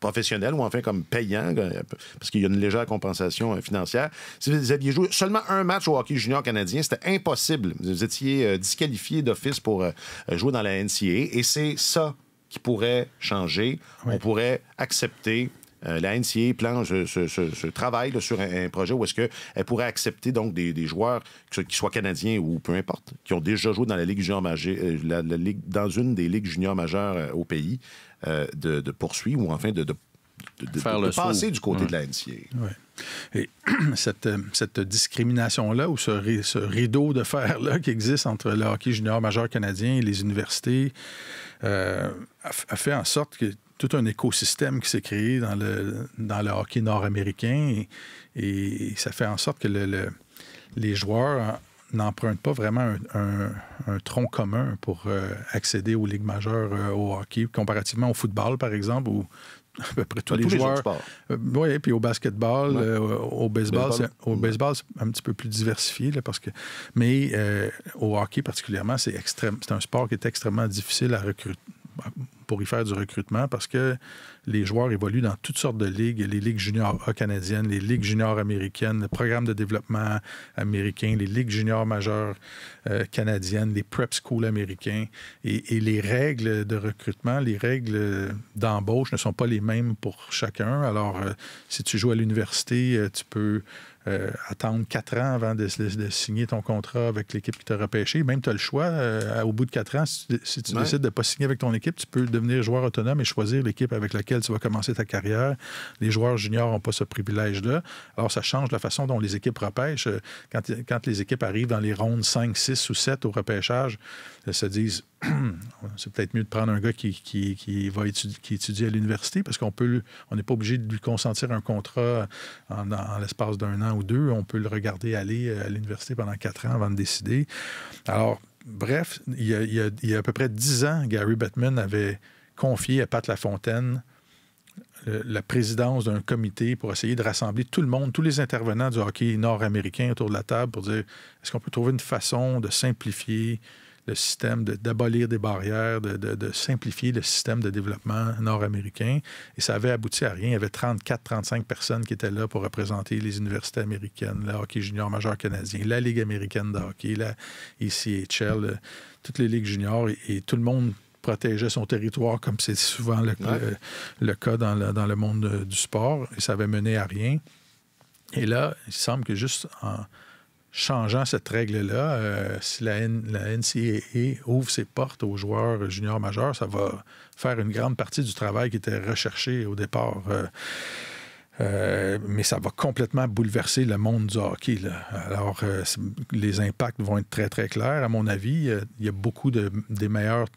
professionnel ou enfin comme payant, euh, parce qu'il y a une légère compensation financière, si vous aviez joué seulement un match au hockey junior canadien, c'était impossible. Vous étiez euh, disqualifié d'office pour jouer dans la NCA. Et c'est ça qui pourrait changer. On pourrait accepter euh, la NCA planche ce, ce- travail là, sur un, un projet où est-ce qu'elle pourrait accepter donc des, des joueurs, qu'ils soient canadiens ou peu importe, qui ont déjà joué dans la Ligue junior majeure, euh, la- la Ligue- dans une des ligues juniors majeures euh, au pays, euh, de, de poursuivre ou enfin de, de- de- de- Faire de le saut. passer du côté Ouais. de la NCA. Ouais. Et cette, cette discrimination-là, ou ce, ri- ce rideau de fer-là qui existe entre le hockey junior majeur canadien et les universités, euh, a fait en sorte que tout un écosystème qui s'est créé dans le, dans le hockey nord-américain et, et ça fait en sorte que le- le- les joueurs n'empruntent pas vraiment un, un- un tronc commun pour euh, accéder aux ligues majeures euh, au hockey, comparativement au football, par exemple, où à peu près tous, les joueurs sports. oui, puis au basketball, Ouais. euh, au baseball, au baseball, c'est un petit peu plus diversifié, là, parce que, mais euh, au hockey particulièrement, c'est, extrême, c'est un sport qui est extrêmement difficile à recruter pour y faire du recrutement parce que les joueurs évoluent dans toutes sortes de ligues. Les ligues juniors A canadiennes, les ligues juniors américaines, le programme de développement américain, les ligues juniors majeures euh, canadiennes, les prep schools américains. Et, et les règles de recrutement, les règles d'embauche ne sont pas les mêmes pour chacun. Alors, euh, si tu joues à l'université, euh, tu peux euh, attendre quatre ans avant de, de- de signer ton contrat avec l'équipe qui t'a repêché. Même tu as le choix, euh, au bout de quatre ans, si, tu- si tu Ouais. décides de ne pas signer avec ton équipe, tu peux devenir joueur autonome et choisir l'équipe avec laquelle tu vas commencer ta carrière. Les joueurs juniors n'ont pas ce privilège-là. Alors, ça change la façon dont les équipes repêchent. Euh, Quand, quand les équipes arrivent dans les rondes 5, 6 ou 7 au repêchage, elles se disent c'est peut-être mieux de prendre un gars qui, qui, qui va étudier, qui étudie à l'université parce qu'on peut, on n'est pas obligé de lui consentir un contrat en, en l'espace d'un an ou deux. On peut le regarder aller à l'université pendant quatre ans avant de décider. Alors, bref, il y a, à peu près dix ans, Gary Bettman avait confié à Pat Lafontaine euh, la présidence d'un comité pour essayer de rassembler tout le monde, tous les intervenants du hockey nord-américain autour de la table pour dire est-ce qu'on peut trouver une façon de simplifier le système, de- d'abolir des barrières, de, de- de simplifier le système de développement nord-américain. Et ça avait abouti à rien. Il y avait 34-35 personnes qui étaient là pour représenter les universités américaines, le hockey junior majeur canadien, la Ligue américaine de hockey, la ECHL, euh, toutes les ligues juniors, et, et tout le monde protégeait son territoire comme c'est souvent le, Ouais. le- le cas dans le, dans le monde euh, du sport. Et ça avait mené à rien. Et là, il semble que juste en changeant cette règle-là, euh, si la, NCAA ouvre ses portes aux joueurs juniors majeurs, ça va faire une grande partie du travail qui était recherché au départ. Euh, euh, mais ça va complètement bouleverser le monde du hockey. Alors, les impacts vont être très, très clairs. À mon avis, il y a beaucoup de, des meilleurs.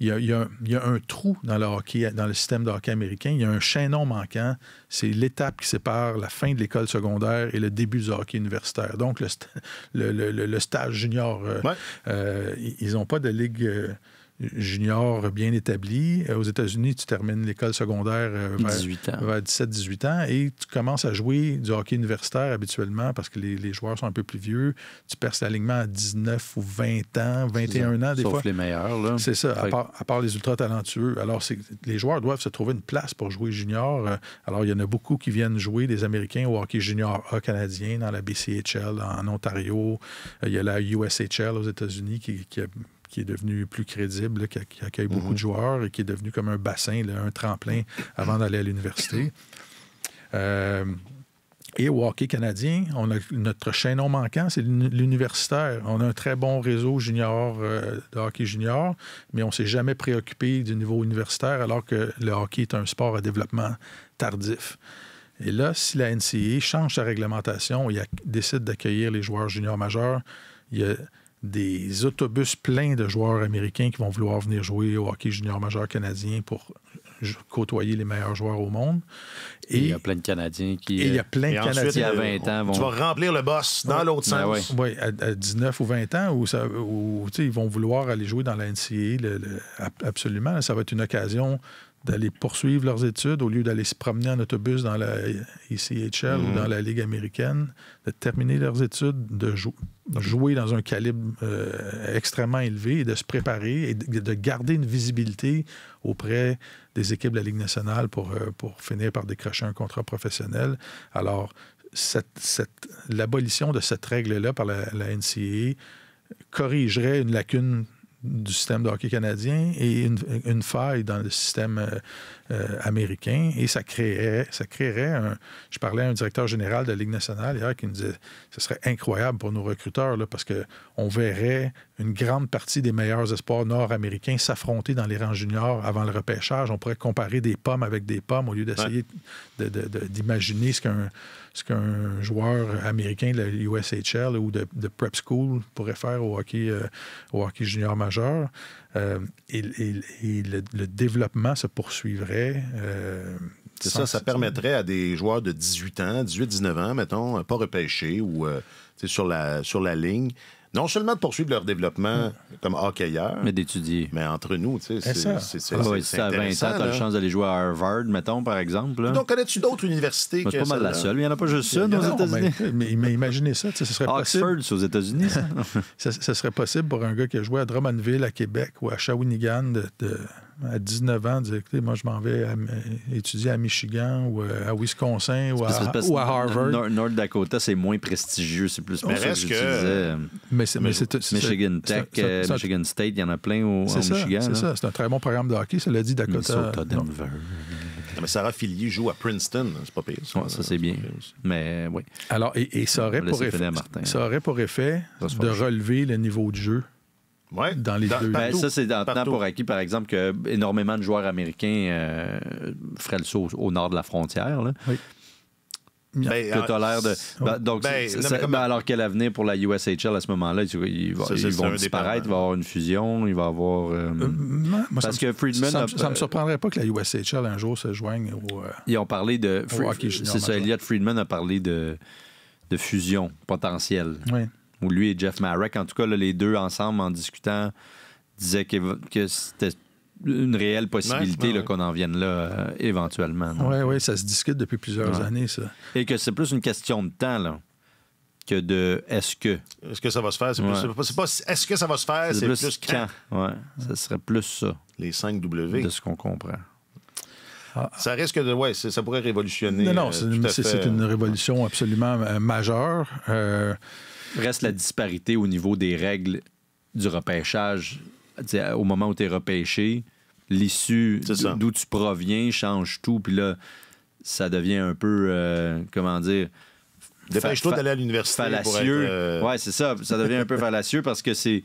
Il y, a, il y a un- il y a un trou dans le hockey, dans le système de hockey américain. Il y a un chaînon manquant. C'est l'étape qui sépare la fin de l'école secondaire et le début du hockey universitaire. Donc, le, st- le, le- le- le stage junior. euh, Ouais. euh, ils- ils n'ont pas de ligue. euh, junior bien établi. Euh, aux États-Unis, tu termines l'école secondaire euh, vers, 18 ans. vers 17-18 ans et tu commences à jouer du hockey universitaire habituellement parce que les, les joueurs sont un peu plus vieux. Tu perces l'alignement à 19 ou 20 ans, 21 ans des Sauf fois. les meilleurs. Là. C'est ça, à part, à part les ultra talentueux. Alors, les joueurs doivent se trouver une place pour jouer junior. Euh, Alors, il y en a beaucoup qui viennent jouer, des Américains, au hockey junior A canadien, dans la BCHL en Ontario. Il y a la USHL aux États-Unis qui, qui a- qui est devenu plus crédible, là, qui, accueille beaucoup de joueurs et qui est devenu comme un bassin, là, un tremplin avant d'aller à l'université. Euh, et au hockey canadien, on a notre chaînon manquant, c'est l'uni- l'universitaire. On a un très bon réseau junior euh, de hockey junior, mais on ne s'est jamais préoccupé du niveau universitaire, alors que le hockey est un sport à développement tardif. Et là, si la NCAA change sa réglementation et décide d'accueillir les joueurs juniors majeurs, il y a des autobus pleins de joueurs américains qui vont vouloir venir jouer au hockey junior majeur canadien pour côtoyer les meilleurs joueurs au monde. Et il y a plein de Canadiens qui. et il y a plein Et de ensuite, Canadiens. qui, à euh, 20 ans, vont- Tu vas remplir le boss dans Ouais. l'autre Ben sens. ouais. Oui, à, à 19 ou 20 ans, où, ça, ils vont vouloir aller jouer dans la NCAA, le- le- ab- absolument. Ça va être une occasion d'aller poursuivre leurs études au lieu d'aller se promener en autobus dans la ECHL ou dans la Ligue américaine, de terminer leurs études, de jou- jouer dans un calibre euh, extrêmement élevé et de se préparer et de, de garder une visibilité auprès des équipes de la Ligue nationale pour, euh, pour finir par décrocher un contrat professionnel. Alors, cette- cette- l'abolition de cette règle-là par la, la NCAA corrigerait une lacune du système de hockey canadien et une, une faille dans le système euh, américain et ça créerait, ça créerait un... Je parlais à un directeur général de la Ligue nationale hier qui me disait ce serait incroyable pour nos recruteurs là, parce qu'on verrait une grande partie des meilleurs espoirs nord-américains s'affronter dans les rangs juniors avant le repêchage. On pourrait comparer des pommes avec des pommes au lieu d'essayer de- de- de- d'imaginer ce qu'un joueur américain de la USHL ou de, de prep school pourrait faire au hockey, euh, au hockey junior majeur. Euh, et et- et le, le développement se poursuivrait. euh, C'est ça, ça permettrait à des joueurs de 18 ans, 18-19 ans, mettons, pas repêchés ou euh, la, sur la ligne, non seulement de poursuivre leur développement comme hockeyeur, Mais mais, d'étudier. entre nous, tu sais, ça. c'est c'est- Ah c'est si à 20 ans, tu as la chance d'aller jouer à Harvard, mettons, par exemple. là. Donc, connais-tu d'autres universités que c'est pas mal la seule. Il n'y en a pas juste une aux États-Unis. mais, mais- mais imaginez ça, tu sais, ce serait possible. Oxford, c'est aux États-Unis, ça. Ça, ça serait possible pour un gars qui a joué à Drummondville, à Québec ou à Shawinigan de, de- à 19 ans dire écoutez, moi, je m'en vais à- étudier à Michigan ou euh, à Wisconsin ou à, ou Harvard. Nord, North Dakota, c'est moins prestigieux. C'est plus pour Mais ça que reste que-. Mais c'est mais c'est- Michigan Tech, euh, Michigan State, il y en a plein au, ça, Michigan. c'est ça. C'est un très bon programme de hockey, cela dit, Dakota. Minnesota. Denver. Non, Mais Sarah Fillier joue à Princeton, c'est pas pire. Ouais, ça, c'est bien. Mais oui. Alors, et, et ça, aurait On va pour effet, ça aurait pour effet Ça de relever le niveau de jeu. Ouais, Dans les deux. Ben, ça, c'est en tenant pour acquis, par exemple, que énormément de joueurs américains euh, feraient le saut au nord de la frontière. Là. Ben, Que l'air de. Ben, donc, Ben, c'est- non, ça- mais comme- ben, alors quel avenir pour la USHL à ce moment-là? Il, ils vont disparaître, il va y avoir une fusion, il va y avoir. euh, Euh, moi, ça Parce me- que Friedman Ça, a- me- ça me surprendrait pas que la USHL un jour se joigne au. euh, Ils ont parlé de. C'est ça. Elliot Friedman a parlé de, de fusion potentielle. ouais. Où lui et Jeff Marek, en tout cas, là, les deux ensemble, en discutant, disaient que, que c'était une réelle possibilité Ouais, ouais, là, ouais. qu'on en vienne là euh, éventuellement. Oui, oui, ça se discute depuis plusieurs Ouais. années, ça. Et que c'est plus une question de temps là, que de est-ce que. Est-ce que ça va se faire? C'est Ouais. plus- c'est pas, est-ce que ça va se faire? C'est plus, plus, quand. quand. Ouais, ça serait plus ça, Les 5 W. de ce qu'on comprend. Ça risque de. Ouais, c'est- ça pourrait révolutionner. Non, non, euh, c'est une, révolution absolument euh, majeure. Euh, Reste la disparité au niveau des règles du repêchage. Au moment où tu es repêché, l'issue d'où tu proviens change tout. Puis là, ça devient un peu, euh, comment dire, Dépêche-toi d'aller à l'université. pour être, fallacieux. euh, Ouais, c'est ça. Ça devient un peu fallacieux parce que c'est.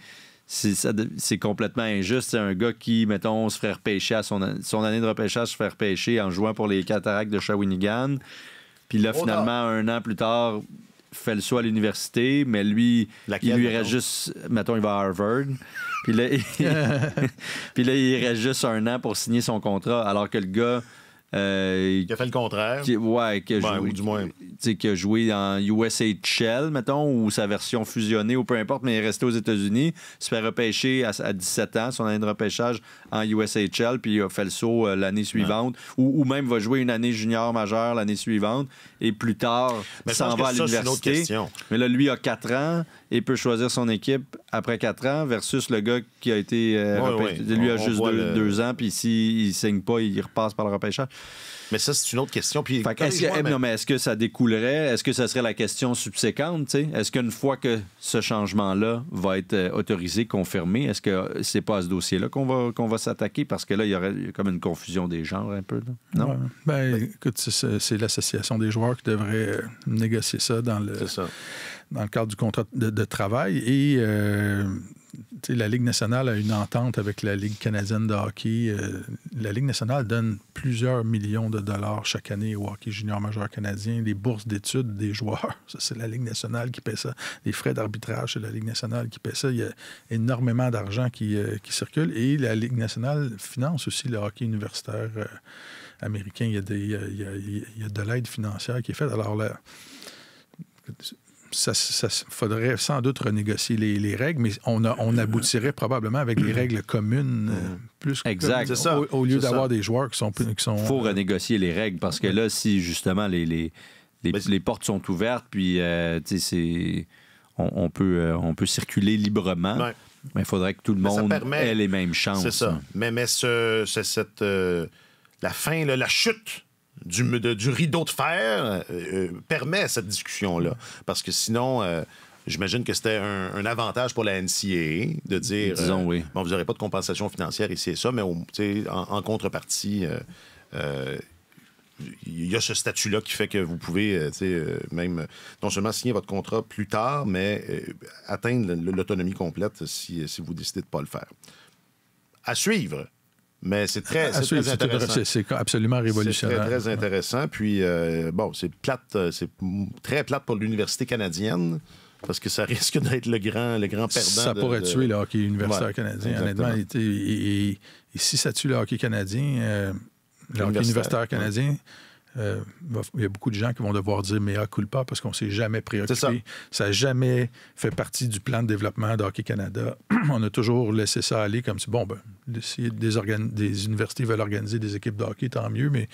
C'est, complètement injuste. C'est un gars qui, mettons, se ferait repêcher à son, son année de repêchage, se ferait repêcher en jouant pour les cataractes de Shawinigan. Puis là, Oh, finalement, un an plus tard, fait le saut à l'université, mais lui, Laquelle, il lui reste juste, mettons, il va à Harvard. Puis là, il, puis là, il reste juste un an pour signer son contrat, alors que le gars euh, Qui a fait le contraire. qui, ouais, qui a Ben, joué, ou du moins. qui a joué en USHL, mettons, ou sa version fusionnée, ou peu importe, mais il est resté aux États-Unis, se fait repêcher à, à 17 ans, son année de repêchage en USHL, puis il a fait le saut euh, l'année suivante, ou, ou même va jouer une année junior majeure l'année suivante, et plus tard, s'en va à l'université. Mais là, lui a 4 ans et peut choisir son équipe après 4 ans versus le gars qui a été. euh, Ouais, repêché- ouais. Lui a On- juste voit 2 le- ans, puis s'il ne signe pas, il repasse par le repêchage. Mais ça, c'est une autre question. Puis, Fait est-ce que, mais- non, mais est-ce que ça découlerait? Est-ce que ça serait la question subséquente? tu sais? Est-ce qu'une fois que ce changement-là va être euh, autorisé, confirmé, est-ce que c'est pas à ce dossier-là qu'on va, qu'on va s'attaquer? Parce que là, il y aurait comme une confusion des genres un peu. là. Non? Ouais. Ben, écoute, c'est- c'est l'association des joueurs qui devrait euh, négocier ça dans le, C'est ça. dans le cadre du contrat de, de travail. Et euh, la Ligue nationale a une entente avec la Ligue canadienne de hockey. Euh, la Ligue nationale donne plusieurs millions de dollars chaque année au hockey junior majeur canadien. Les bourses d'études des joueurs, c'est la Ligue nationale qui paie ça. Les frais d'arbitrage, c'est la Ligue nationale qui paie ça. Il y a énormément d'argent qui, euh, circule. Et la Ligue nationale finance aussi le hockey universitaire euh, américain. Il y a- il y a de l'aide financière qui est faite. Alors là, ça, ça- faudrait sans doute renégocier les, les règles, mais on, a- on aboutirait probablement avec des règles communes euh, plus que- Exact. C'est ça. Au, au lieu d'avoir des joueurs qui sont, qui sont Il faut renégocier les règles parce que là, si justement les, les, les, Mais c'est- les portes sont ouvertes, puis euh, tu sais, c'est- on, on peut, euh, on peut circuler librement, Ouais. mais il faudrait que tout le Mais monde permet- ait les mêmes chances. C'est ça. Mais, mais ce, ce- cette, euh, la fin, là, la chute du, de- du rideau de fer euh, euh, permet cette discussion-là. Parce que sinon, euh, j'imagine que c'était un, un avantage pour la NCAA de dire Disons oui. bon, vous n'aurez pas de compensation financière ici et ça, mais au- en, en contrepartie, il y a ce statut-là qui fait que vous pouvez euh, même non seulement signer votre contrat plus tard, mais euh, atteindre l'autonomie complète si, si vous décidez de ne pas le faire. À suivre. Mais c'est très, intéressant. c'est absolument révolutionnaire. très, très intéressant. Puis, euh, bon, c'est plate, euh, c'est très plate pour l'université canadienne parce que ça risque d'être le grand, le grand perdant. Ça pourrait de- tuer le hockey universitaire Ouais, canadien, exactement. honnêtement. Et, et- et- et si ça tue le hockey canadien, euh, le hockey Universitaire, universitaire canadien, euh, il y a beaucoup de gens qui vont devoir dire mea culpa parce qu'on ne s'est jamais préoccupé. Ça. N'a jamais fait partie du plan de développement de Hockey Canada. On a toujours laissé ça aller comme si, bon, ben, si des, universités veulent organiser des équipes de hockey, tant mieux, mais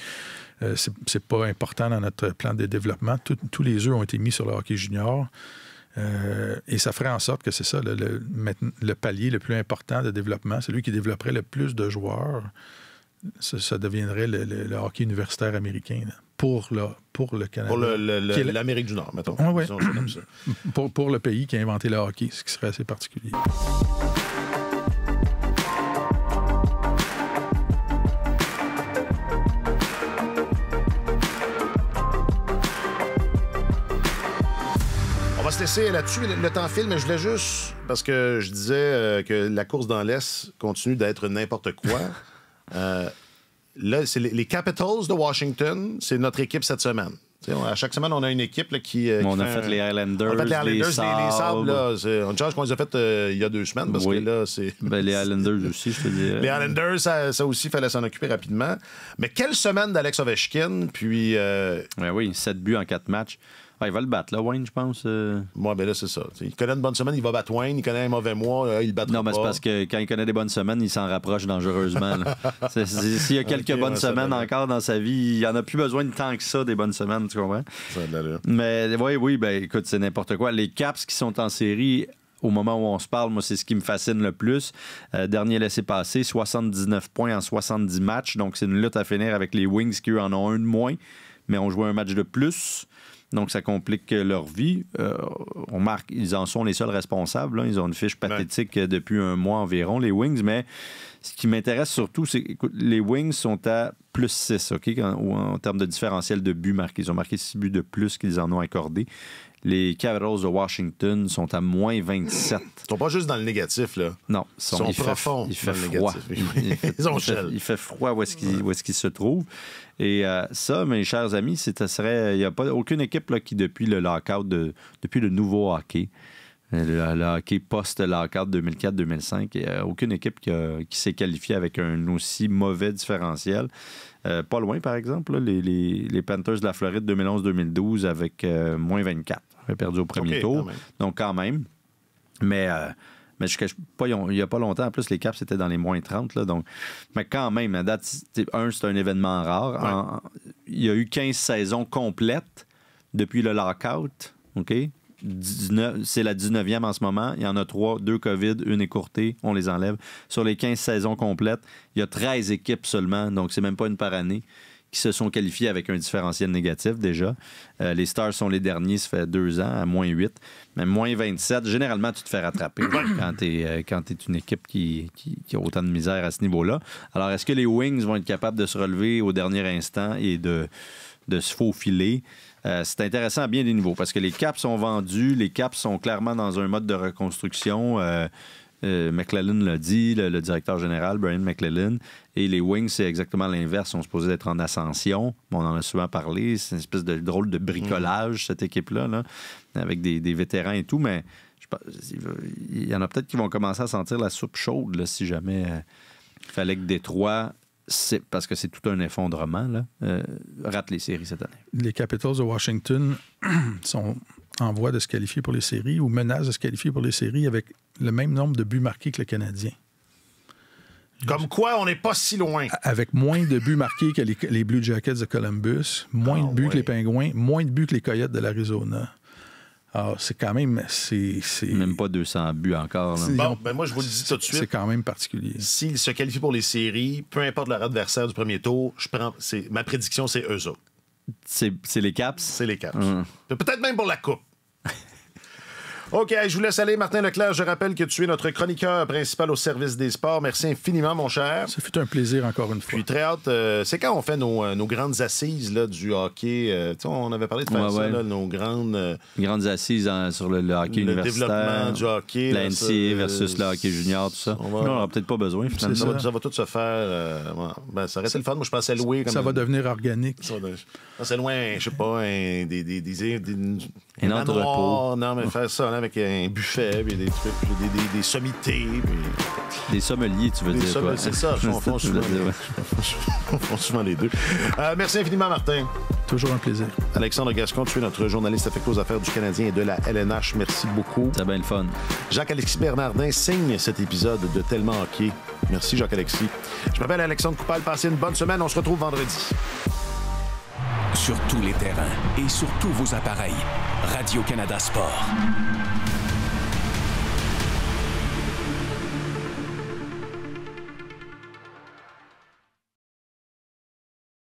euh, c'est c'est pas important dans notre plan de développement. Tout- tous les œufs ont été mis sur le hockey junior. Euh, et ça ferait en sorte que c'est ça, le, le palier le plus important de développement, celui qui développerait le plus de joueurs, ça, ça deviendrait le, le- le hockey universitaire américain là, pour, le, pour le Canada. Pour l'Amérique du Nord, mettons. Ah ouais. Comme ça. pour, pour le pays qui a inventé le hockey, ce qui serait assez particulier. On va se laisser là-dessus. Le, le temps file, mais je voulais juste, parce que je disais euh, que la course dans l'Est continue d'être n'importe quoi. Euh, là, c'est les, les Capitals de Washington, c'est notre équipe cette semaine. On- à chaque semaine, on a une équipe là, qui, euh, qui On a fait un- les Highlanders, On a fait les Highlanders, les, Sabres. On change qu'on les a fait euh, il y a deux semaines, parce Oui. que là, c'est... Ben, les Highlanders aussi, je te dirais. Les Highlanders, ça, ça aussi, fallait s'en occuper rapidement. Mais quelle semaine d'Alex Ovechkin, puis... Ouais, oui, 7 buts en 4 matchs. Ah, il va le battre, là, Wayne, je pense. euh. moi, ben là, c'est ça. T'sais, il connaît une bonne semaine, il va battre Wayne. Il connaît un mauvais mois, euh, il le battra Non, mais c'est parce que quand il connaît des bonnes semaines, il s'en rapproche dangereusement. S'il y a quelques bonnes ouais, semaines encore dans sa vie, il en a plus besoin de tant que ça, des bonnes semaines, tu comprends? Ça a de. Mais oui, oui, ben écoute, c'est n'importe quoi. Les Caps qui sont en série, au moment où on se parle, moi, c'est ce qui me fascine le plus. Euh, dernier laissé-passer, 79 points en 70 matchs. Donc, c'est une lutte à finir avec les Wings qui, eux, en ont un de moins, mais ont joué un match de plus. Donc, ça complique leur vie. Euh, on marque, ils en sont les seuls responsables. là. Ils ont une fiche pathétique euh, depuis un mois environ, les Wings. Mais ce qui m'intéresse surtout, c'est que les Wings sont à plus 6, OK, en termes de différentiel de buts marqués. Ils ont marqué 6 buts de plus qu'ils en ont accordé. Les Capitals de Washington sont à moins 27. Ils sont pas juste dans le négatif, là. Non, Ils sont il fait- profonds il fait froid. négatif. Il, fait, Ils ont il fait- il fait froid où est-ce qu'il où est-ce qu'il se trouve. Et euh, ça, mes chers amis, serait. Il n'y a pas aucune équipe là, qui, depuis le lockout, de, depuis le nouveau hockey, Le, le hockey post-lockout 2004-2005, il n'y a aucune équipe qui, s'est qualifiée avec un aussi mauvais différentiel. Euh, pas loin, par exemple, là, les, les- les Panthers de la Floride 2011-2012 avec euh, moins 24. Ils perdu au premier tour. quand. Donc, quand même. Mais, euh, mais je pas, il n'y a pas longtemps, en plus, les Caps étaient dans les moins 30. Là, donc, mais quand même, à date, un, c'est un événement rare. Ouais. En- il y a eu 15 saisons complètes depuis le lockout. OK? 19 c'est la 19e en ce moment. Il y en a trois, deux COVID, une écourtée. On les enlève. Sur les 15 saisons complètes, il y a 13 équipes seulement, donc c'est même pas une par année, qui se sont qualifiées avec un différentiel négatif déjà. Euh, les Stars sont les derniers, ça fait deux ans, à moins 8. Mais moins 27, généralement, tu te fais rattraper quand tu es, une équipe qui, qui- qui a autant de misère à ce niveau-là. Alors, est-ce que les Wings vont être capables de se relever au dernier instant et de, de se faufiler? Euh, c'est intéressant à bien des niveaux parce que les caps sont vendus, les caps sont clairement dans un mode de reconstruction. Euh, McClellan l'a dit, le, directeur général, Brian McClellan. Et les Wings, c'est exactement l'inverse. Ils sont supposés être en ascension. On en a souvent parlé. C'est une espèce de drôle de bricolage, cette équipe-là, là, avec des, vétérans et tout. Mais il y en a peut-être qui vont commencer à sentir la soupe chaude si jamais euh, il fallait que Détroit, parce que c'est tout un effondrement, euh, rate les séries cette année. Les Capitals de Washington sont en voie de se qualifier pour les séries ou menacent de se qualifier pour les séries avec le même nombre de buts marqués que le Canadien. Comme quoi, on n'est pas si loin. Avec moins de buts marqués que les, les Blue Jackets de Columbus, moins Ah, de buts ouais. que les Pingouins, moins de buts que les Coyotes de l'Arizona. Alors, c'est quand même. C'est, c'est, Même pas 200 buts encore. là. C'est- Bon, ben moi, je vous le dis tout de c'est suite. quand même particulier. S'ils se qualifient pour les séries, peu importe leur adversaire du premier tour, je prends. c'est- Ma prédiction, c'est eux autres. C'est, c'est les Caps? C'est les Caps. Hum. Peut-être même pour la Coupe. OK, je vous laisse aller. Martin Leclerc, je rappelle que tu es notre chroniqueur principal au service des sports. Merci infiniment, mon cher. Ça fut un plaisir encore une fois. Puis très hâte, euh, c'est quand on fait nos, euh, nos grandes assises là, du hockey. euh, tu sais, on avait parlé de faire Ouais, ça, ouais. là, nos grandes. euh, Grandes assises en- sur le, le hockey le universitaire. développement du hockey. La là, NCA ça, versus le hockey junior, tout ça. on va- n'aura peut-être pas besoin, finalement. ça, va, ça. ça va tout se faire. euh, ouais. ben, ça aurait été le fun. Moi, je pensais louer comme Ça va une- devenir organique. Ça va de- ça, c'est loin, je sais pas, un, des, des, des, des- Un entrepôt. Non, mais faire ça là, avec un buffet, puis des trucs, puis des, des, des sommités. Puis... Des sommeliers, tu veux Des dire. c'est ça, souvent. On font souvent les deux. Euh, merci infiniment, Martin. Toujours un plaisir. Alexandre Gascon, tu es notre journaliste affecté aux affaires du Canadien et de la LNH. Merci beaucoup. C'est bien le fun. Jacques-Alexis Bernardin signe cet épisode de Tellement Hockey. Merci, Jacques-Alexis. Je m'appelle Alexandre Coupal. Passez une bonne semaine. On se retrouve vendredi. Sur tous les terrains et sur tous vos appareils. Radio-Canada Sport.